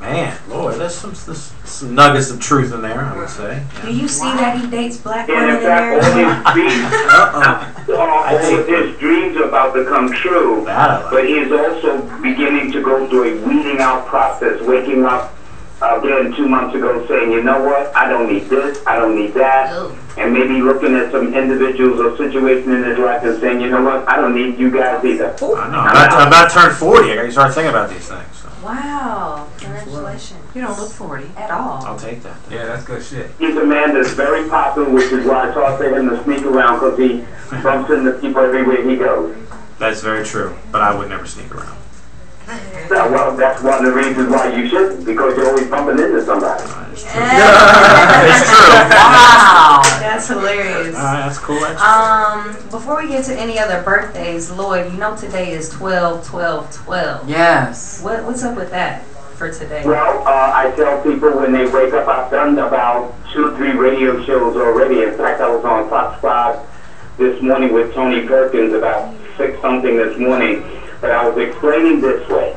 Man, Lord, there's some, there's some nuggets of truth in there, I would say. Do you see that he dates black And women in in there? fact, all his dreams, Uh-oh. all, all of his dreams are about to come true. Like. But he is also beginning to go through a weeding out process, waking up again two months ago saying, you know what, I don't need this, I don't need that. Oh. And maybe looking at some individuals or situations in his life and saying, you know what, I don't need you guys either. I know. I'm about, I'm about to turn 40. I got to start thinking about these things. So Wow. Congratulations. You don't look 40. At all. I'll take that. Yeah, that's good shit. He's a man that's very popular, which is why I talk to him to sneak around because he bumps into people everywhere he goes. That's very true, but I would never sneak around. So, well, that's one of the reasons why you shouldn't, because you're always bumping into somebody. It's true. it's true. Wow. That's hilarious. All right, that's cool. That's Um, before we get to any other birthdays, Lloyd, you know today is 12 12 12. Yes. What, what's up with that for today? Well, uh, I tell people when they wake up, I've done about two, three radio shows already. In fact, I was on Fox 5 this morning with Tony Perkins about 6 something this morning. But I was explaining this way.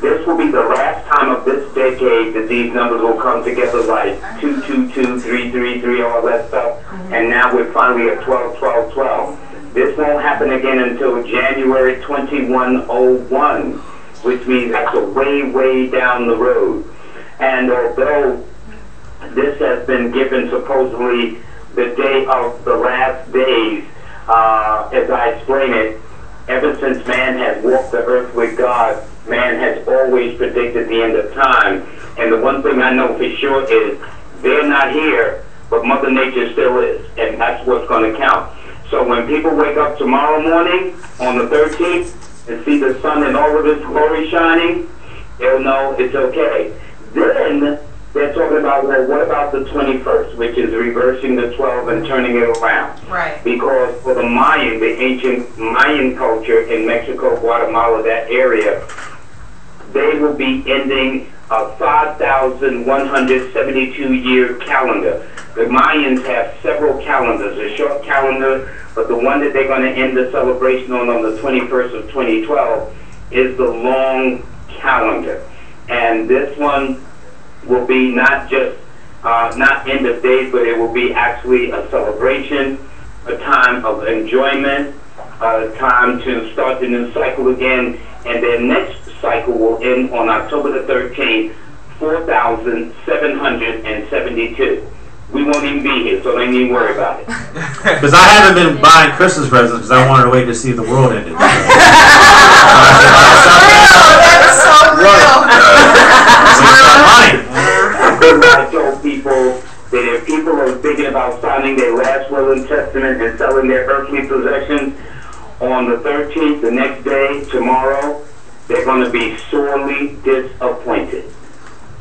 This will be the last time of this decade that these numbers will come together like 222, 333, all that stuff. And now we're finally at 12, 12, 12. This won't happen again until January 2101, which means that's a way, way down the road. And although this has been given supposedly the day of the last days, uh, as I explain it, ever since man has walked the earth with God, man has always predicted the end of time. And the one thing I know for sure is they're not here, but Mother Nature still is. And that's what's going to count. So when people wake up tomorrow morning on the 13th and see the sun in all of its glory shining, they'll know it's okay. Then they're talking about, well, what about the 21st, which is reversing the 12 and turning it around? Right. Because for the Mayan, the ancient Mayan culture in Mexico, Guatemala, that area, they will be ending a 5,172 year calendar. The Mayans have several calendars, a short calendar, but the one that they're going to end the celebration on on the 21st of 2012 is the long calendar. And this one will be not just uh, not end of days, but it will be actually a celebration, a time of enjoyment, a time to start the new cycle again, and their next cycle will end on October the 13th, 4,772. We won't even be here, so don't even worry about it. Because I haven't been buying Christmas presents because I wanted to wait to see if the world ended. I told people that if people are thinking about signing their last will and testament and selling their earthly possessions on the 13th, the next day, tomorrow, they're going to be sorely disappointed.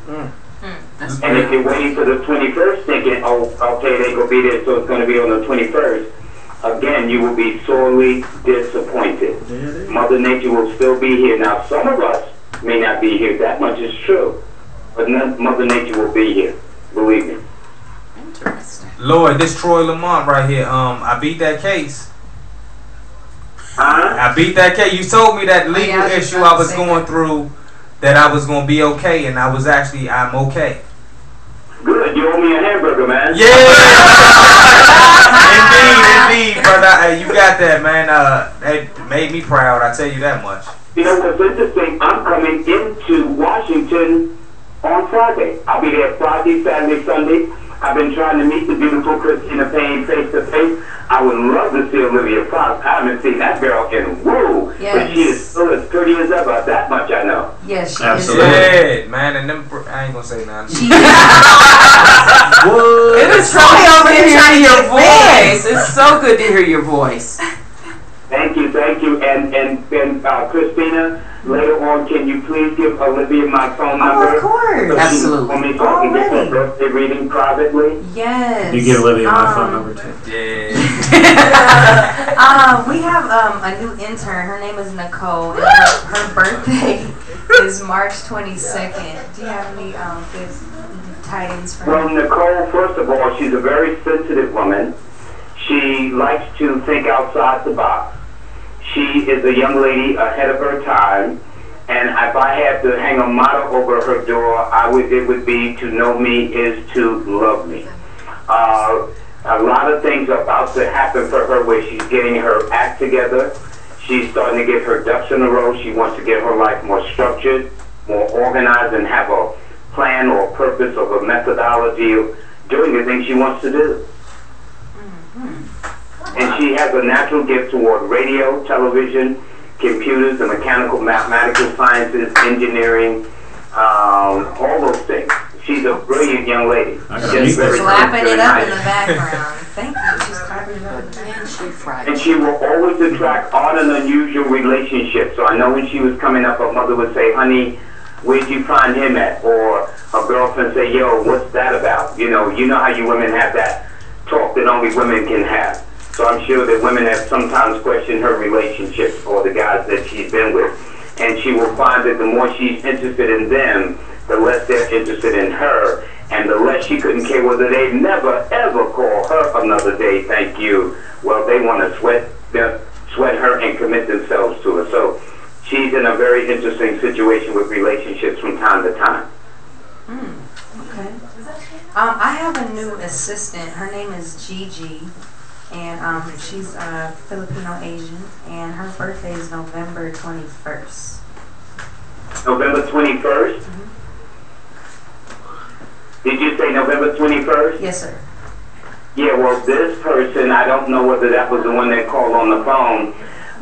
Hmm. Hmm, and if you're waiting for the 21st thinking, oh, okay, they're going to be there, so it's going to be on the 21st, again, you will be sorely disappointed. Mother Nature will still be here. Now, some of us may not be here. That much is true. But none, Mother Nature will be here. Believe me. Interesting. Lord, this Troy Lamont right here. Um, I beat that case. Huh? I beat that case. You told me that legal yeah, I issue I was going that. through, that I was gonna be okay, and I was actually I'm okay. Good. You owe me a hamburger, man. Yeah. indeed, indeed, brother. Hey, you got that, man. Uh, it made me proud. I tell you that much. You know what's interesting? I'm coming into Washington on Friday. I'll be there Friday, Saturday, Sunday. I've been trying to meet the beautiful Cristina Payne face to face. I would love to see Olivia Fox. I haven't seen that girl in woo, but she is Yes. still as pretty as ever. That much I know. Yes, she Absolutely. is. Yeah, man. And them, br- I ain't gonna say nothing. She What? It is so over good to hear your voice. It's so good to hear your voice. Thank you, thank you. And and, and uh, Cristina, later on, can you please give Olivia my phone number? Oh, of course. So can Absolutely. call me so I can get Already. birthday reading privately. Yes. You give Olivia my Um, phone number too. Yeah. um, we have um, a new intern. Her name is Nicole, and her, her birthday is March 22nd. Do you have any um, good tidings for Well, her? Nicole, first of all, she's a very sensitive woman. She likes to think outside the box. She is a young lady ahead of her time. And if I had to hang a motto over her door, I would it would be to know me is to love me. Uh, a lot of things are about to happen for her where she's getting her act together. She's starting to get her ducks in a row. She wants to get her life more structured, more organized, and have a plan or purpose or a methodology of doing the things she wants to do. And she has a natural gift toward radio, television, computers, the mechanical, mathematical sciences, engineering, um, all those things. She's a brilliant young lady. I gotta Just meet very Clapping it up in the background. Thank you. She's clapping it up in. And she fried. And she will always attract odd and unusual relationships. So I know when she was coming up, her mother would say, honey, where'd you find him at? Or her girlfriend say, yo, what's that about? You know, you know how you women have that talk that only women can have. So I'm sure that women have sometimes questioned her relationships or the guys that she's been with. And she will find that the more she's interested in them, the less they're interested in her. And the less she couldn't care whether they never ever call her another day, thank you. Well, they want to sweat, sweat her and commit themselves to her. So she's in a very interesting situation with relationships from time to time. Okay. Um, I have a new assistant. Her name is Gigi, and um, she's uh, Filipino Asian, and her birthday is November 21st. November 21st? Did you say November 21st? Yes, sir. Yeah, well, this person, I don't know whether that was the one that called on the phone,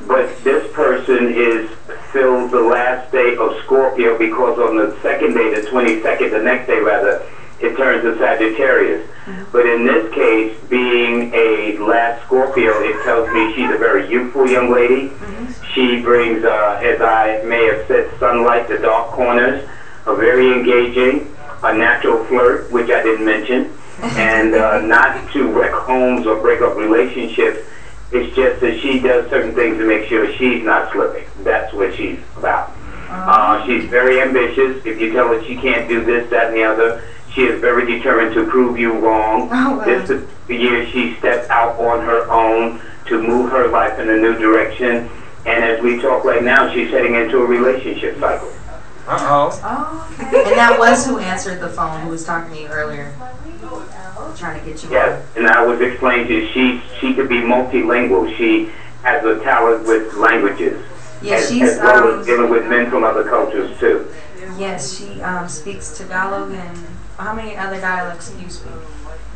but this person is fills the last day of Scorpio because on the second day, the 22nd, the next day rather, it turns to Sagittarius. But in this case, being a last Scorpio, it tells me she's a very youthful young lady. She brings, uh, as I may have said, sunlight to dark corners, a very engaging, a natural flirt, which I didn't mention, and uh, not to wreck homes or break up relationships. It's just that she does certain things to make sure she's not slipping. That's what she's about. Uh, she's very ambitious. If you tell her she can't do this, that, and the other, she is very determined to prove you wrong. Oh, wow. This is the year she stepped out on her own to move her life in a new direction. And as we talk right now, she's heading into a relationship cycle. Uh-oh. Oh, okay. And that was who answered the phone, who was talking to you earlier, trying to get you. Yes, and I was explaining to you, she she could be multilingual. She has a talent with languages. Yeah, as, she's as well um, as dealing with men from other cultures too. yes, she um speaks Tagalog and how many other dialects do you speak?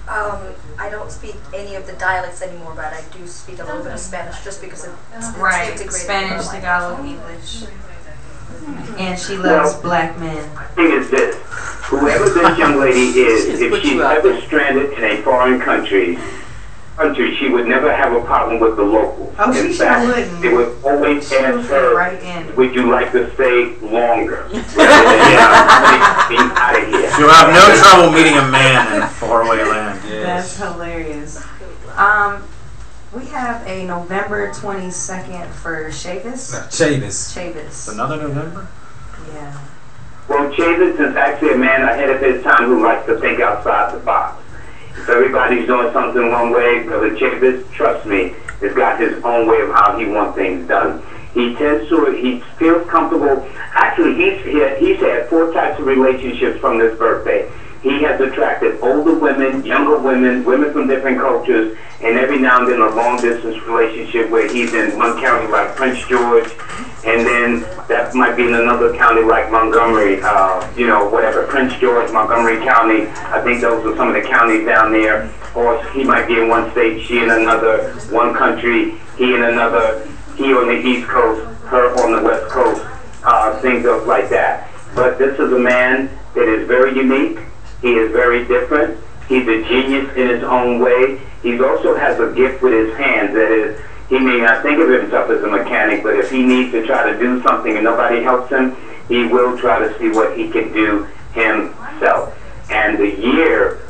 Um, I don't speak any of the dialects anymore, but I do speak a little bit of Spanish just because it's, it's Right, integrated Spanish, in my Tagalog, English. And she loves Well- black men. thing is this: whoever this young lady is, if put she's ever there. stranded in a foreign country, country, she would never have a problem with the locals. Oh, she in sure fact, wouldn't. They would always She would ask her, right in. "Would you like to stay longer?" Rather than, you know, "Be out of here." You'll have no trouble meeting a man in faraway land. That's hilarious. Um, we have a November 22nd for Chavis. Chavis. Chavis. Another November? Yeah. Well, Chavis is actually a man ahead of his time who likes to think outside the box. Everybody's doing something one way, Brother Chavis, trust me, has got his own way of how he wants things done. He tends to, he feels comfortable. Actually, he's, he, he's had four types of relationships from this birthday. He has attracted older women, younger women, women from different cultures, and every now and then a long distance relationship where he's in one county like Prince George, and then that might be in another county like Montgomery, uh, you know, whatever, Prince George, Montgomery County. I think those are some of the counties down there. Or he might be in one state, she in another, one country, he in another, he on the East Coast, her on the West Coast, uh, things like that. But this is a man that is very unique. He is very different. He's a genius in his own way. He also has a gift with his hands that is, he may not think of himself as a mechanic, but if he needs to try to do something and nobody helps him, he will try to see what he can do himself. And the year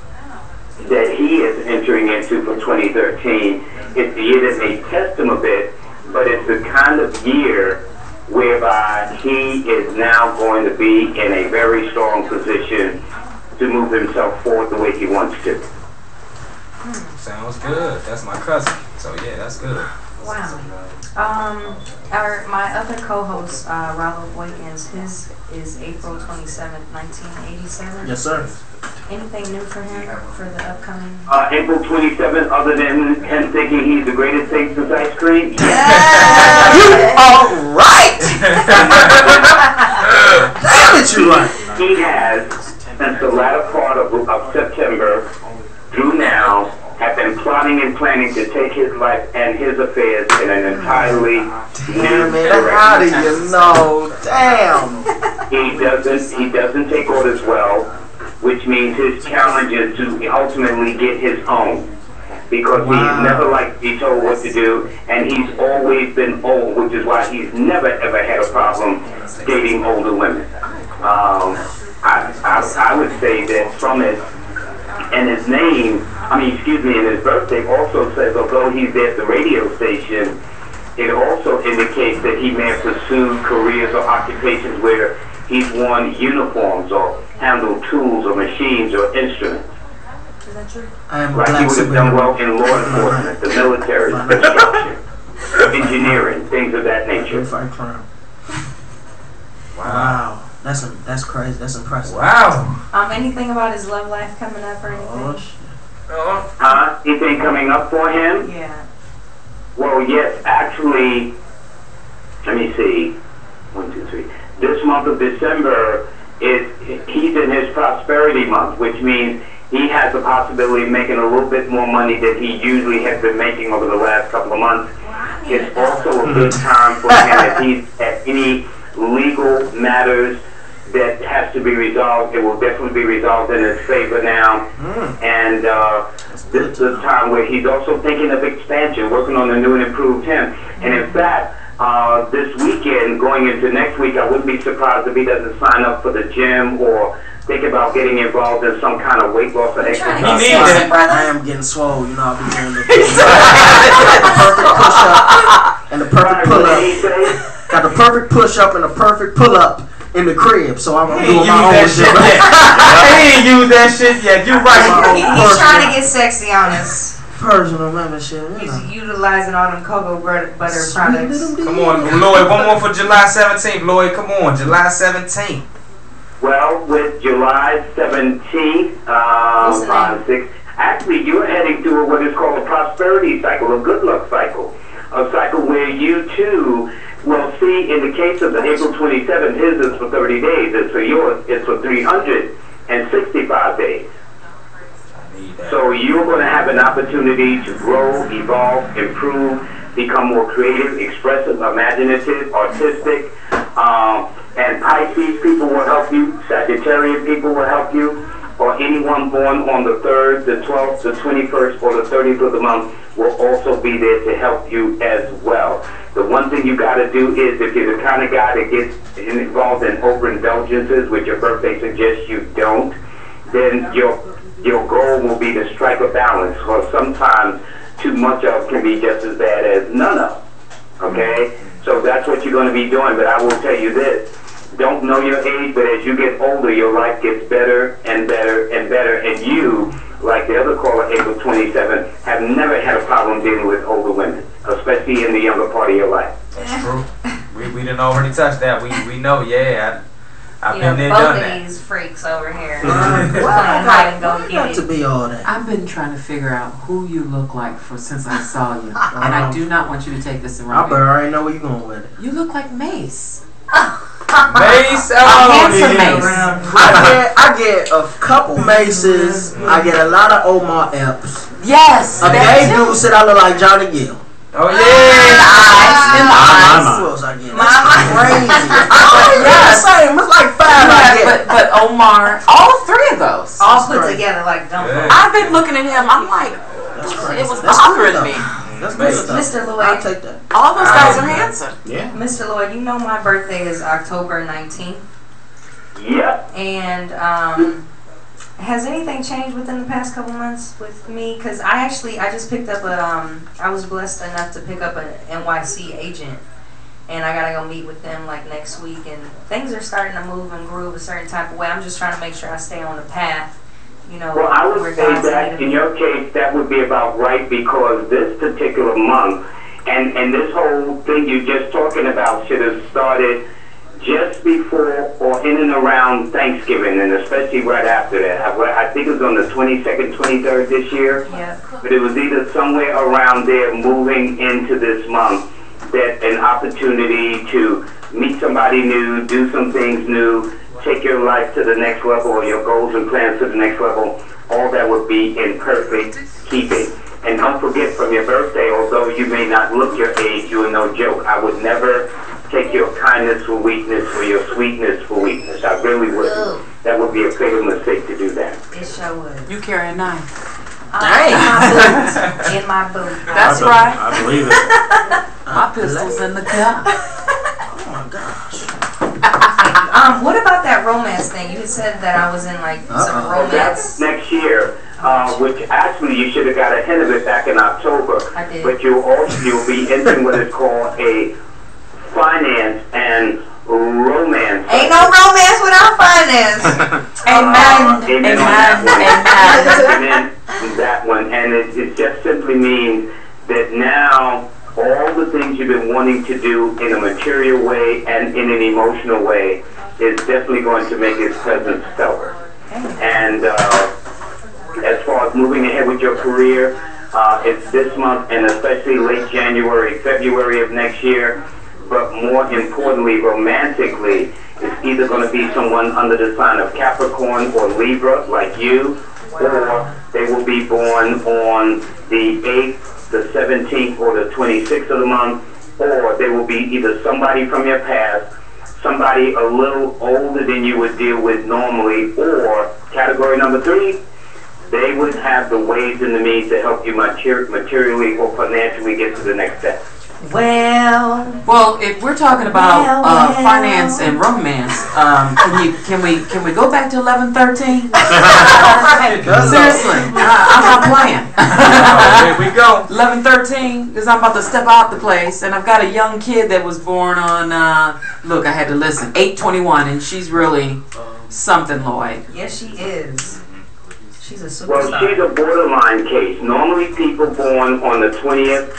that he is entering into for 2013 is the year that may test him a bit, but it's the kind of year whereby he is now going to be in a very strong position to move himself forward the way he wants to. Sounds good. That's my cousin. So yeah, that's good. Wow. Um, our my other co-host, uh, Ronald Boykins, his is April twenty seventh, nineteen eighty seven. Yes, sir. Anything new for him for the upcoming? Uh, April 27th, other than him thinking he's the greatest thing since ice cream. You are right. Damn it, you right. He has, since the latter part of, of September through now, have been plotting and planning to take his life and his affairs in an entirely Damn new it, how do you know? Damn. He doesn't. He doesn't take orders well, which means his challenge is to ultimately get his own. Because Wow. he's never liked to be told what to do, and he's always been old, which is why he's never ever had a problem dating older women. Um, I, I, I would say that from his and his name, I mean, excuse me, and his birthday also says, although he's at the radio station, it also indicates that he may have pursued careers or occupations where he's worn uniforms or handled tools or machines or instruments. Is that true? I am a Like he black would have done well in law enforcement, the military, construction, engineering, things of that nature. Fight. Wow. Wow. That's a, that's crazy. That's impressive. Wow. Um, anything about his love life coming up or Oh, anything? shit. Oh, Huh? Anything coming up for him? Yeah. Well, yes, actually, let me see. One, two, three. This month of December is he's in his prosperity month, which means he has the possibility of making a little bit more money than he usually has been making over the last couple of months. It's also a good time for him if he's at any legal matters that has to be resolved. It will definitely be resolved in his favor now. Mm. And uh, this is a time where he's also thinking of expansion, working on the new and improved him. And in fact, uh, this weekend, going into next week, I wouldn't be surprised if he doesn't sign up for the gym or think about getting involved in some kind of weight loss or exercise. to He needs it. brother? I am getting swole. You know, I'll be doing the, the perfect push up and the perfect pull What did he up. Got the perfect push up and the perfect pull up in the crib. So I'm, I'm ain't doing my that own shit shit. yet. he ain't use that shit yet. You right. He, he's trying to get sexy on us. Personal membership. You He's know. utilizing all them cocoa butter, butter Sweet products. Come on, Lloyd. One more for July 17th. Lloyd, come on. July 17th. Well, with July 17th, um, the on 6, actually, you're heading through what is called a prosperity cycle, a good luck cycle. A cycle where you too will see, in the case of the April 27th, his is for 30 days, It's for yours, it's for 365 days. So you're going to have an opportunity to grow, evolve, improve, become more creative, expressive, imaginative, artistic. Um, and Pisces people will help you. Sagittarian people will help you. Or anyone born on the 3rd, the 12th, the 21st, or the 30th of the month will also be there to help you as well. The one thing you got to do is, if you're the kind of guy that gets involved in overindulgences, which your birthday suggests you don't, then your your goal will be to strike a balance. Or sometimes too much of can be just as bad as none of. Okay, so that's what you're going to be doing. But I will tell you this: don't know your age, but as you get older, your life gets better and better and better. And you, like the other caller, April 27, have never had a problem dealing with older women, especially in the younger part of your life. That's true. We, we didn't already touch that. We we know. Yeah, I, I've You been know, there, both done of that. these freaks over here. Why playing I hide and got, go why I get to be all that? I've been trying to figure out who you look like for since I saw you, and I um, do not want you to take this the I wrong better way. already know where you're going with it. You look like Mase. Mase, A handsome yeah. Mase. I get I get a couple Mases. I get a lot of Omar Epps. Yes. A gay dude said I look like Johnny Gill. Oh In the yeah. Ah, eyes. In the eyes. Who else I get? Mama. That's crazy. I don't even Yes. the same. It's like five Yeah, but but Omar, all three of those. All put crazy. together like gumbo. Yeah. I've been looking at him. I'm like, it was That's bothering good me. Though. That's Mase. good stuff. Mr. I'll Lloyd, take that. All those guys are handsome. Yeah. Mr. Lloyd, you know my birthday is October 19th, Yep. and um, has anything changed within the past couple months with me? Because I actually I just picked up a um, I was blessed enough to pick up an NYC agent, and I gotta go meet with them like next week, and things are starting to move and groove a certain type of way. I'm just trying to make sure I stay on the path, you know. Well, I would say that in your case, that would be about right because this particular month and, and this whole thing you're just talking about should have started just before or in and around Thanksgiving and especially right after that. I, I think it was on the 22nd, 23rd this year. Yeah. but it was either somewhere around there moving into this month that an opportunity to meet somebody new, do some things new, take your life to the next level or your goals and plans to the next level, all that would be in perfect keeping. And don't forget from your birthday, although you may not look your age, you are no joke. I would never take your kindness for weakness or your sweetness for weakness. I really wouldn't. That would be a fatal mistake to do that. It sure would. You carry a knife. Uh, in my boot. In my boot. That's I be- right. I believe it. My pistol's in the car. Oh my gosh. Um, what about that romance thing? You had said that I was in like some Uh-uh. That's romance. next year, uh, which actually you should have got a hint of it back in October. I did. But you also you'll be entering what is called a finance and romance. Ain't no romance without finance. Amen. Uh, amen. Amen. on Amen. Amen. That one, and it, it just simply means that now all the things you've been wanting to do in a material way and in an emotional way is definitely going to make its presence felt. And uh, as far as moving ahead with your career, uh, it's this month and especially late January, February of next year. But more importantly, romantically, it's either going to be someone under the sign of Capricorn or Libra, like you, or they will be born on the 8th, the 17th, or the 26th of the month, or they will be either somebody from your past, somebody a little older than you would deal with normally, or category number three, they would have the ways and the means to help you materially or financially get to the next step. Well, Well, if we're talking about Well, uh, well. finance and romance, um, can you can we can we go back to eleven thirteen? Seriously, I, I'm not playing. Oh, here we go. Eleven thirteen, because I'm about to step out the place, and I've got a young kid that was born on. Uh, look, I had to listen. Eight twenty one, and she's really something, Lloyd. yes, she is. She's a Well, superstar. she's a borderline case. Normally, people born on the 20th,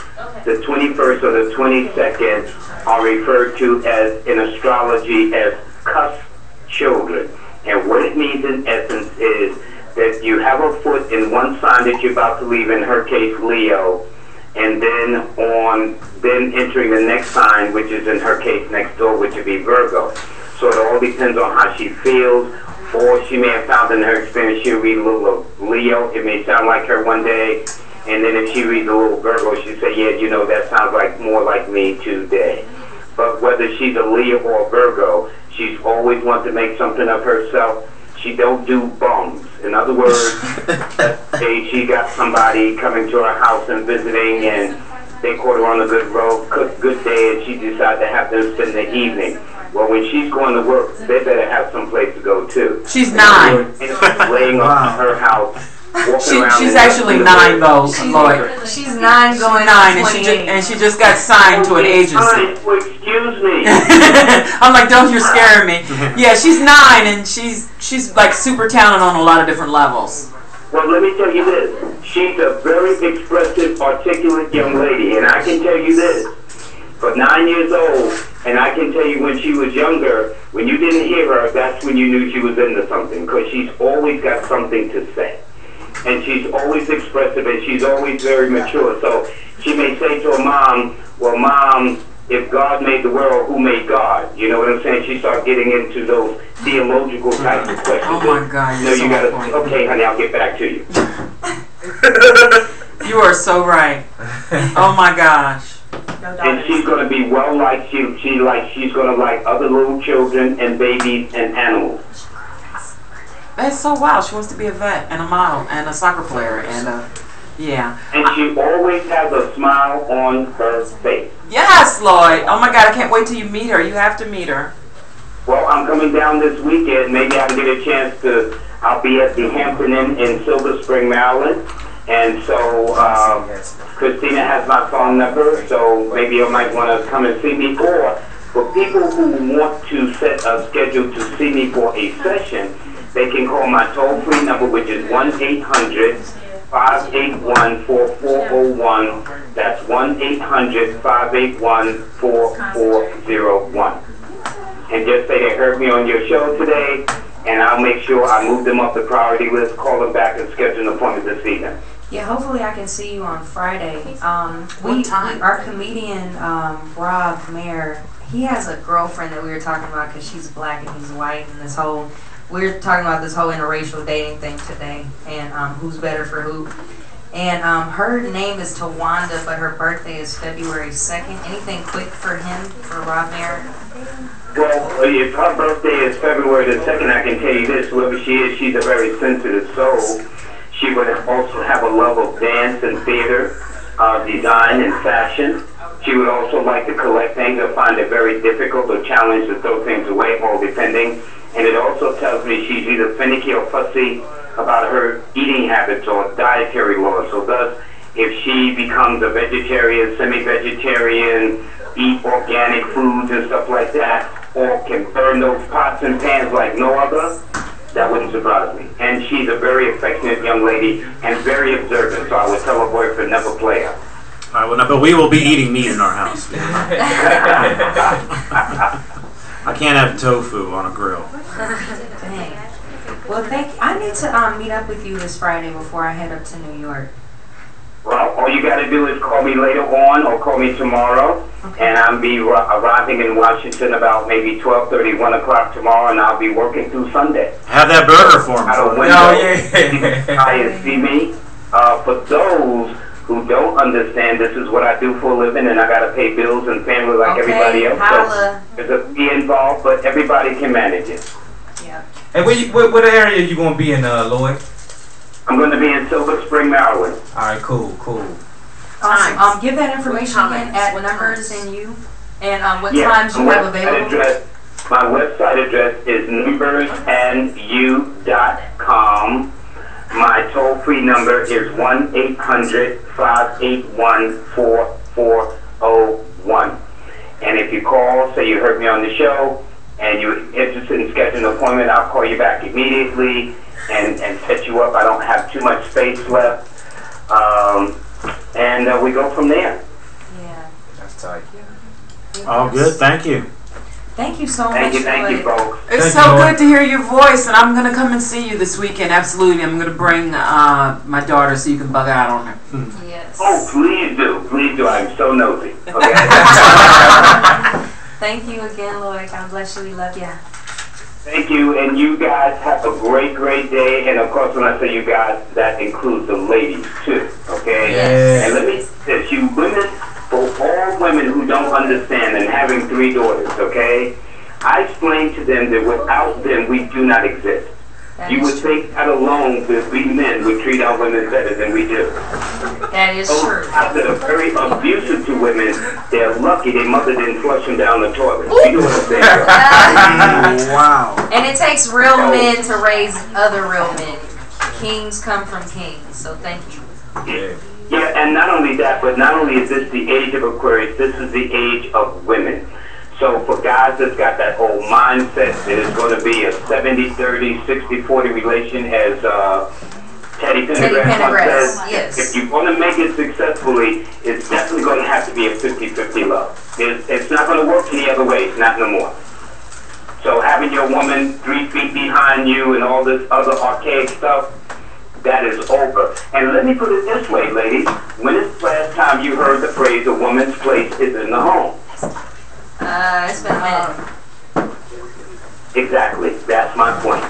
the 21st, or the 22nd are referred to as in astrology as cusp children. And what it means in essence is that you have a foot in one sign that you're about to leave, in her case, Leo, and then on then entering the next sign, which is in her case next door, which would be Virgo. So it all depends on how she feels, or she may have found in her experience she'll read a little of Leo. It may sound like her one day, and then if she reads a little Virgo, she'll say, yeah, you know, that sounds like more like me today. But whether she's a Leo or a Virgo, she's always wanted to make something of herself. She don't do bums. In other words, say she got somebody coming to her house and visiting, and they caught her on a good road, good, good day, and she decided to have them spend the evening. Well, when she's going to work, they better have some place to go too. She's nine. And laying on her house, She, she's actually the- nine though, She's- Lloyd. She's nine She's going nine, and she just and she just got signed to an agency. fine. Well, excuse Excuse me. I'm like, don't you're scaring me. Yeah, she's nine and she's she's like super talented on a lot of different levels. Well, let me tell you this. She's a very expressive, articulate young lady, and I can tell you this. For nine years old, and I can tell you when she was younger, when you didn't hear her, that's when you knew she was into something, because she's always got something to say. And she's always expressive, and she's always very mature. So she may say to her mom, well, mom, if God made the world, who made God? You know what I'm saying? She starts getting into those theological mm-hmm. type of questions. Oh my God, No, you're you so gotta. point. Okay, honey, I'll get back to you. You are so right. Oh my gosh. And she's gonna be well liked. She she like she's gonna like other little children and babies and animals. That's so wild. She wants to be a vet and a model and a soccer player and a yeah. And she always has a smile on her face. Yes, Lloyd. Oh my God, I can't wait till you meet her. You have to meet her. Well, I'm coming down this weekend. Maybe I can get a chance to. I'll be at the Hampton Inn in Silver Spring, Maryland. And so uh, Cristina has my phone number, so maybe you might want to come and see me. Or for people who want to set a schedule to see me for a session, they can call my toll-free number, which is 1-800-581-4401. That's 1-800-581-4401. And just say they heard me on your show today, and I'll make sure I move them up the priority list, call them back, and schedule an appointment to see them. Yeah, hopefully I can see you on Friday. Um, we, What time? our comedian um, Rob Maher, he has a girlfriend that we were talking about because she's black and he's white, and this whole we were talking about this whole interracial dating thing today, and um, who's better for who. And um, her name is Tawanda, but her birthday is February second. Anything quick for him, for Rob Maher? Well, if her birthday is February the 2nd, I can tell you this, whoever she is, she's a very sensitive soul. She would also have a love of dance and theater, uh, design and fashion. She would also like to collect things or find it very difficult or challenged to throw things away, all depending. And it also tells me she's either finicky or fussy about her eating habits or dietary laws. So thus, if she becomes a vegetarian, semi-vegetarian, eat organic foods and stuff like that, or can burn those pots and pans like no other, that wouldn't surprise me. And she's a very affectionate young lady and very observant, so I would tell her boyfriend never play her. All right, well, no, but we will be eating meat in our house. I can't have tofu on a grill. Dang. Well, thank. You. I need to um, meet up with you this Friday before I head up to New York. Well, all you got to do is call me later on or call me tomorrow, and I'll be ri- arriving in Washington about maybe 12:30, 1 o'clock tomorrow, and I'll be working through Sunday. Have that burger for Out of me. window, Oh, yeah. I and see me. Uh, for those who don't understand, this is what I do for a living, and I got to pay bills and family like Okay, everybody else. holla. So there's a fee involved, but everybody can manage it. Yeah. Hey, where you, what, what area are you gonna be in, uh, Lloyd? I'm going to be in Silver Spring, Maryland. All right, cool, cool. Awesome. Um, give that information What again times? at What numbers times? and you, and um, what Yes, times you my have website available. Address, my website address is numbersandyou.com. My toll-free number is 1-800-581-4401. And if you call, say you heard me on the show, and you're interested in scheduling an appointment, I'll call you back immediately and, and set you up. I don't have too much space left. Um, and uh, we go from there. Yeah. That's tight. All good, thank you. Thank you so Thank much. you, thank you, folks. It's Thank so you, Lloyd. good to hear your voice, and I'm gonna come and see you this weekend. Absolutely, I'm gonna bring uh, my daughter so you can bug out on her. Yes. Oh, please do. Please do. I'm so nosy. Okay? Thank you again, Lloyd. God bless you. We love you. Thank you. And you guys have a great, great day. And of course, when I say you guys, that includes the ladies too. Okay? Yeah. And let me say this, you women, for all women who don't understand and having three daughters, okay? I explain to them that without them, we do not exist. That You would true. think that alone that we men would treat our women better than we do. That is Those true. guys that are very abusive to women, they're lucky their mother didn't flush them down the toilet. You know what I'm saying? wow. And it takes real men to raise other real men. Kings come from kings. So thank you. Yeah. Yeah, and not only that, but not only is this the age of Aquarius, this is the age of women. So for guys that's got that old mindset it's going to be a 70-30, 60-40 relation as uh, Teddy Teddy Pendergrass Pendergrass, says, yes. if you want to make it successfully, it's definitely going to have to be a 50-50 love. It's, it's not going to work any other way, not no more. So having your woman three feet behind you and all this other archaic stuff, that is over. And let me put it this way, ladies. When is the last time you heard the phrase a woman's place is in the home? Uh, it's been a minute. Exactly. That's my point.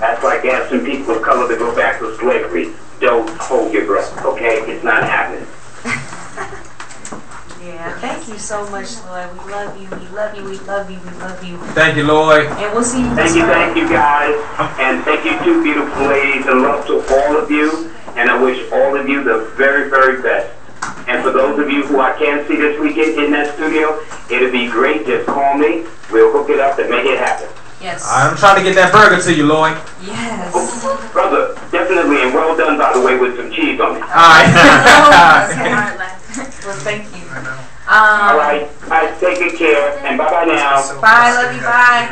That's like asking people of color to go back to slavery. Don't hold your breath, okay? It's not happening. Yeah, thank you so much, Lloyd. We love you. We love you. We love you. We love you. Thank you, Lloyd. And we'll see you Thank you, Friday. thank you guys. And thank you two beautiful ladies and love to all of you. And I wish all of you the very, very best. And for those of you who I can't see this weekend in that studio, it'll be great. Just call me. We'll hook it up and make it happen. Yes. I'm trying to get that burger to you, Lloyd. Yes. Oh, brother, definitely, and well done, by the way, with some cheese on it. All right. Oh, well, thank you. All Um, right. All right, take good care. And bye-bye now. bye. Love you. Bye.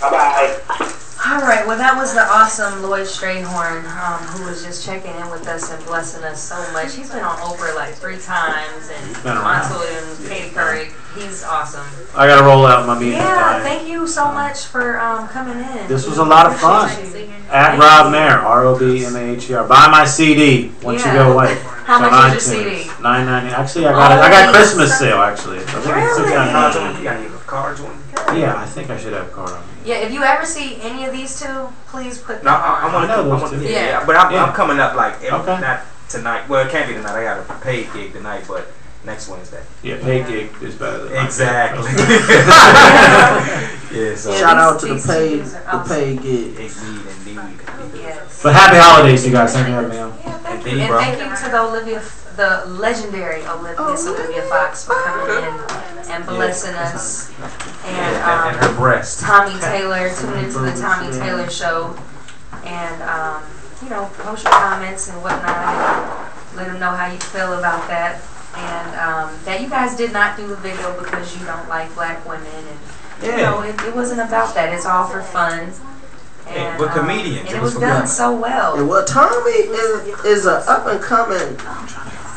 Bye-bye. All right. Well, that was the awesome Lloyd Strayhorn, um, who was just checking in with us and blessing us so much. He's been on Oprah like three times, and been around. Montel and Katie Couric. He's awesome. I gotta roll out my meeting. Yeah. Thank you so much for um, coming in. This was a lot of fun. At Rob Maher, R O B M A H E R. Buy my CD once Yeah. you go away. How It's much is your. CD? Nine ninety. Actually, I got it. I got Oh, Christmas sale actually. I think it's Really? $69. You got any cards on? Yeah, I think I should have a card on me. Yeah, if you ever see any of these two, please put them No, I, I on. want to. I know I those want to. two. Yeah, Yeah. yeah, but I'm, Yeah. I'm coming up like every, Okay. not tonight. Well, it can't be tonight. I got a paid gig tonight, but next Wednesday. Yeah, paid gig is better than Exactly. gig. yeah. So Yeah, Shout out to the paid, the paid gig. indeed, indeed, indeed. Yes. But happy holidays, you guys. Thank you for having me. Yeah, thank Indeed, you. And bro. thank you to the Olivia, the legendary Olivia, Miss Olivia Fox for coming in and blessing us. And, Yeah, and, and um, her breast. Tommy Taylor, tune into the Tommy Taylor show. And, um, you know, post your comments and whatnot. And let them know how you feel about that. And um, that you guys did not do the video because you don't like black women. And, you Yeah. know, it, it wasn't about that. It's all for fun. And, we're um, comedians. and It it was was done so well. And what Tommy is is a up and coming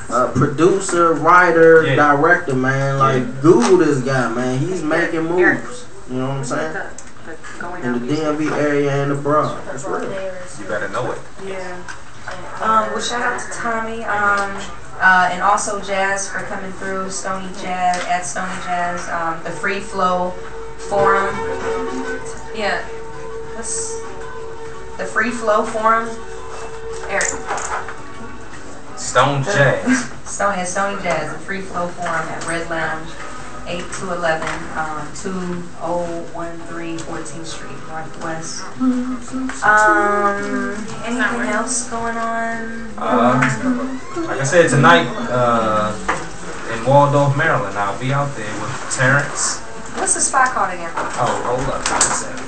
uh, producer, writer, Yeah. director, man. Like Google this guy, man. He's making moves. You know what I'm saying? In the DMV area and abroad. That's real. You better know it. Yeah. Um, well, shout out to Tommy. Um, uh, and also Jazz for coming through. Stony Jazz at Stony Jazz. Um, the Free Flow Forum. Yeah. What's the Free Flow Forum? Eric. Stone Jazz. Stone at Stone Jazz, a free flow forum at Red Lounge, 8 to 11, um, 2013 14th Street, Northwest. Um, anything else going on? Uh, like I said, tonight uh, in Waldorf, Maryland, I'll be out there with Terrence. What's the spot called again? Oh, roll up, 97.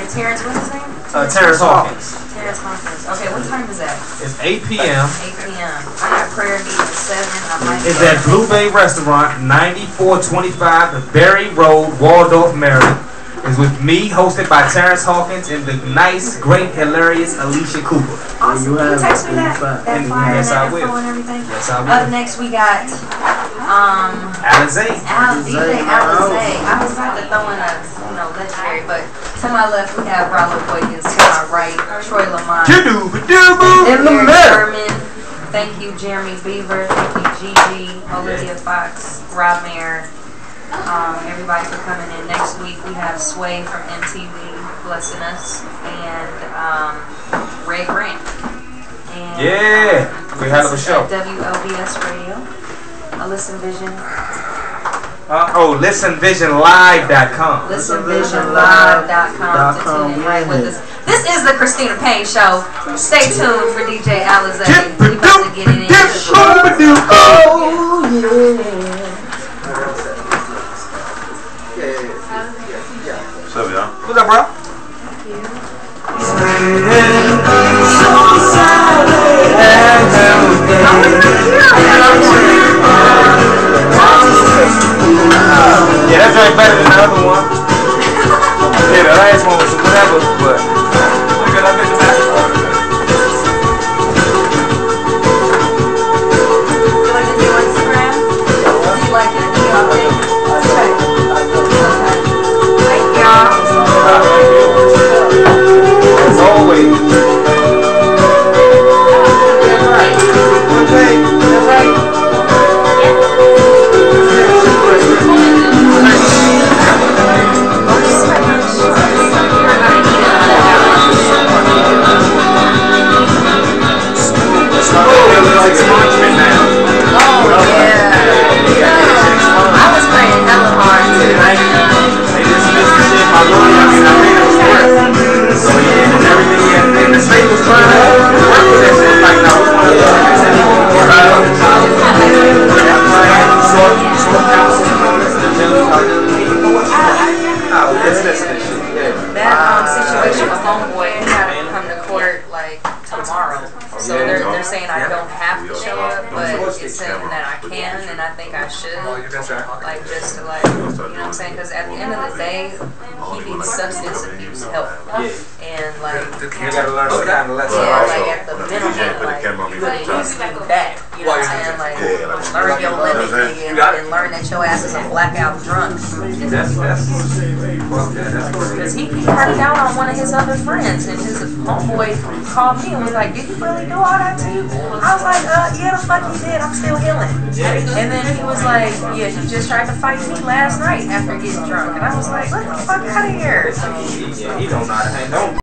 Yeah, Terrence, what's his name? Uh, Terrence Hawkins. Terrence Hawkins. Okay, what time is that? It's 8 p.m. 8 p.m. I got prayer meeting at 7. I might it's at Blue Bay Restaurant, 9425 Berry Road, Waldorf, Maryland. It's with me, hosted by Terrence Hawkins and the nice, great, hilarious Alicia Cooper. Awesome. Can you text me that, that flyer yes, and that info and everything? Yes, I will. Up next, we got um, Alizé. Alizé. Alizé. I was about to throw in a you know, legendary, but to my left we have Rollo Boykins, to my right, Troy Lamont. Doo-doo-ba-doo-boo. In the Eric middle. Thank you, Jeremy Beaver. Thank you, Gigi, Olivia Fox, Rob Maher, um, everybody for coming in. Next week we have Sway from MTV blessing us, and um, Ray Grant. And, Yeah, um, we had a show. at WLVS Radio. A Listen Vision. Uh, oh, listenvisionlive.com. ListenVisionLive.com to tune in We right in with it. us. This is the Cristina Payne Show. Stay tuned for DJ Alizé. We about to get it in. What's up, y'all? What's up, bro? Yeah. better than the other one. yeah, the last one was whatever, but. Think I should. Like just to like, you know what I'm saying? Because at the end of the day, he needs substance abuse help. And like, You gotta learn some kind of lesson. yeah, like at the minimum, like you at least do that. You know what I'm saying? Like learn your limit and, and learn that your ass is a blackout drunk. That's, that's, well, yeah, that's Because he, he turned down on one of his other friends, and homeboy called me and was like, "Did you really do all that to you?" I was like, "Uh, yeah, the fuck he did. I'm still healing." And then he was like, "Yeah, he just tried to fight me last night after getting drunk," and I was like, "Let the fuck out of here!" Yeah, he don't know how to,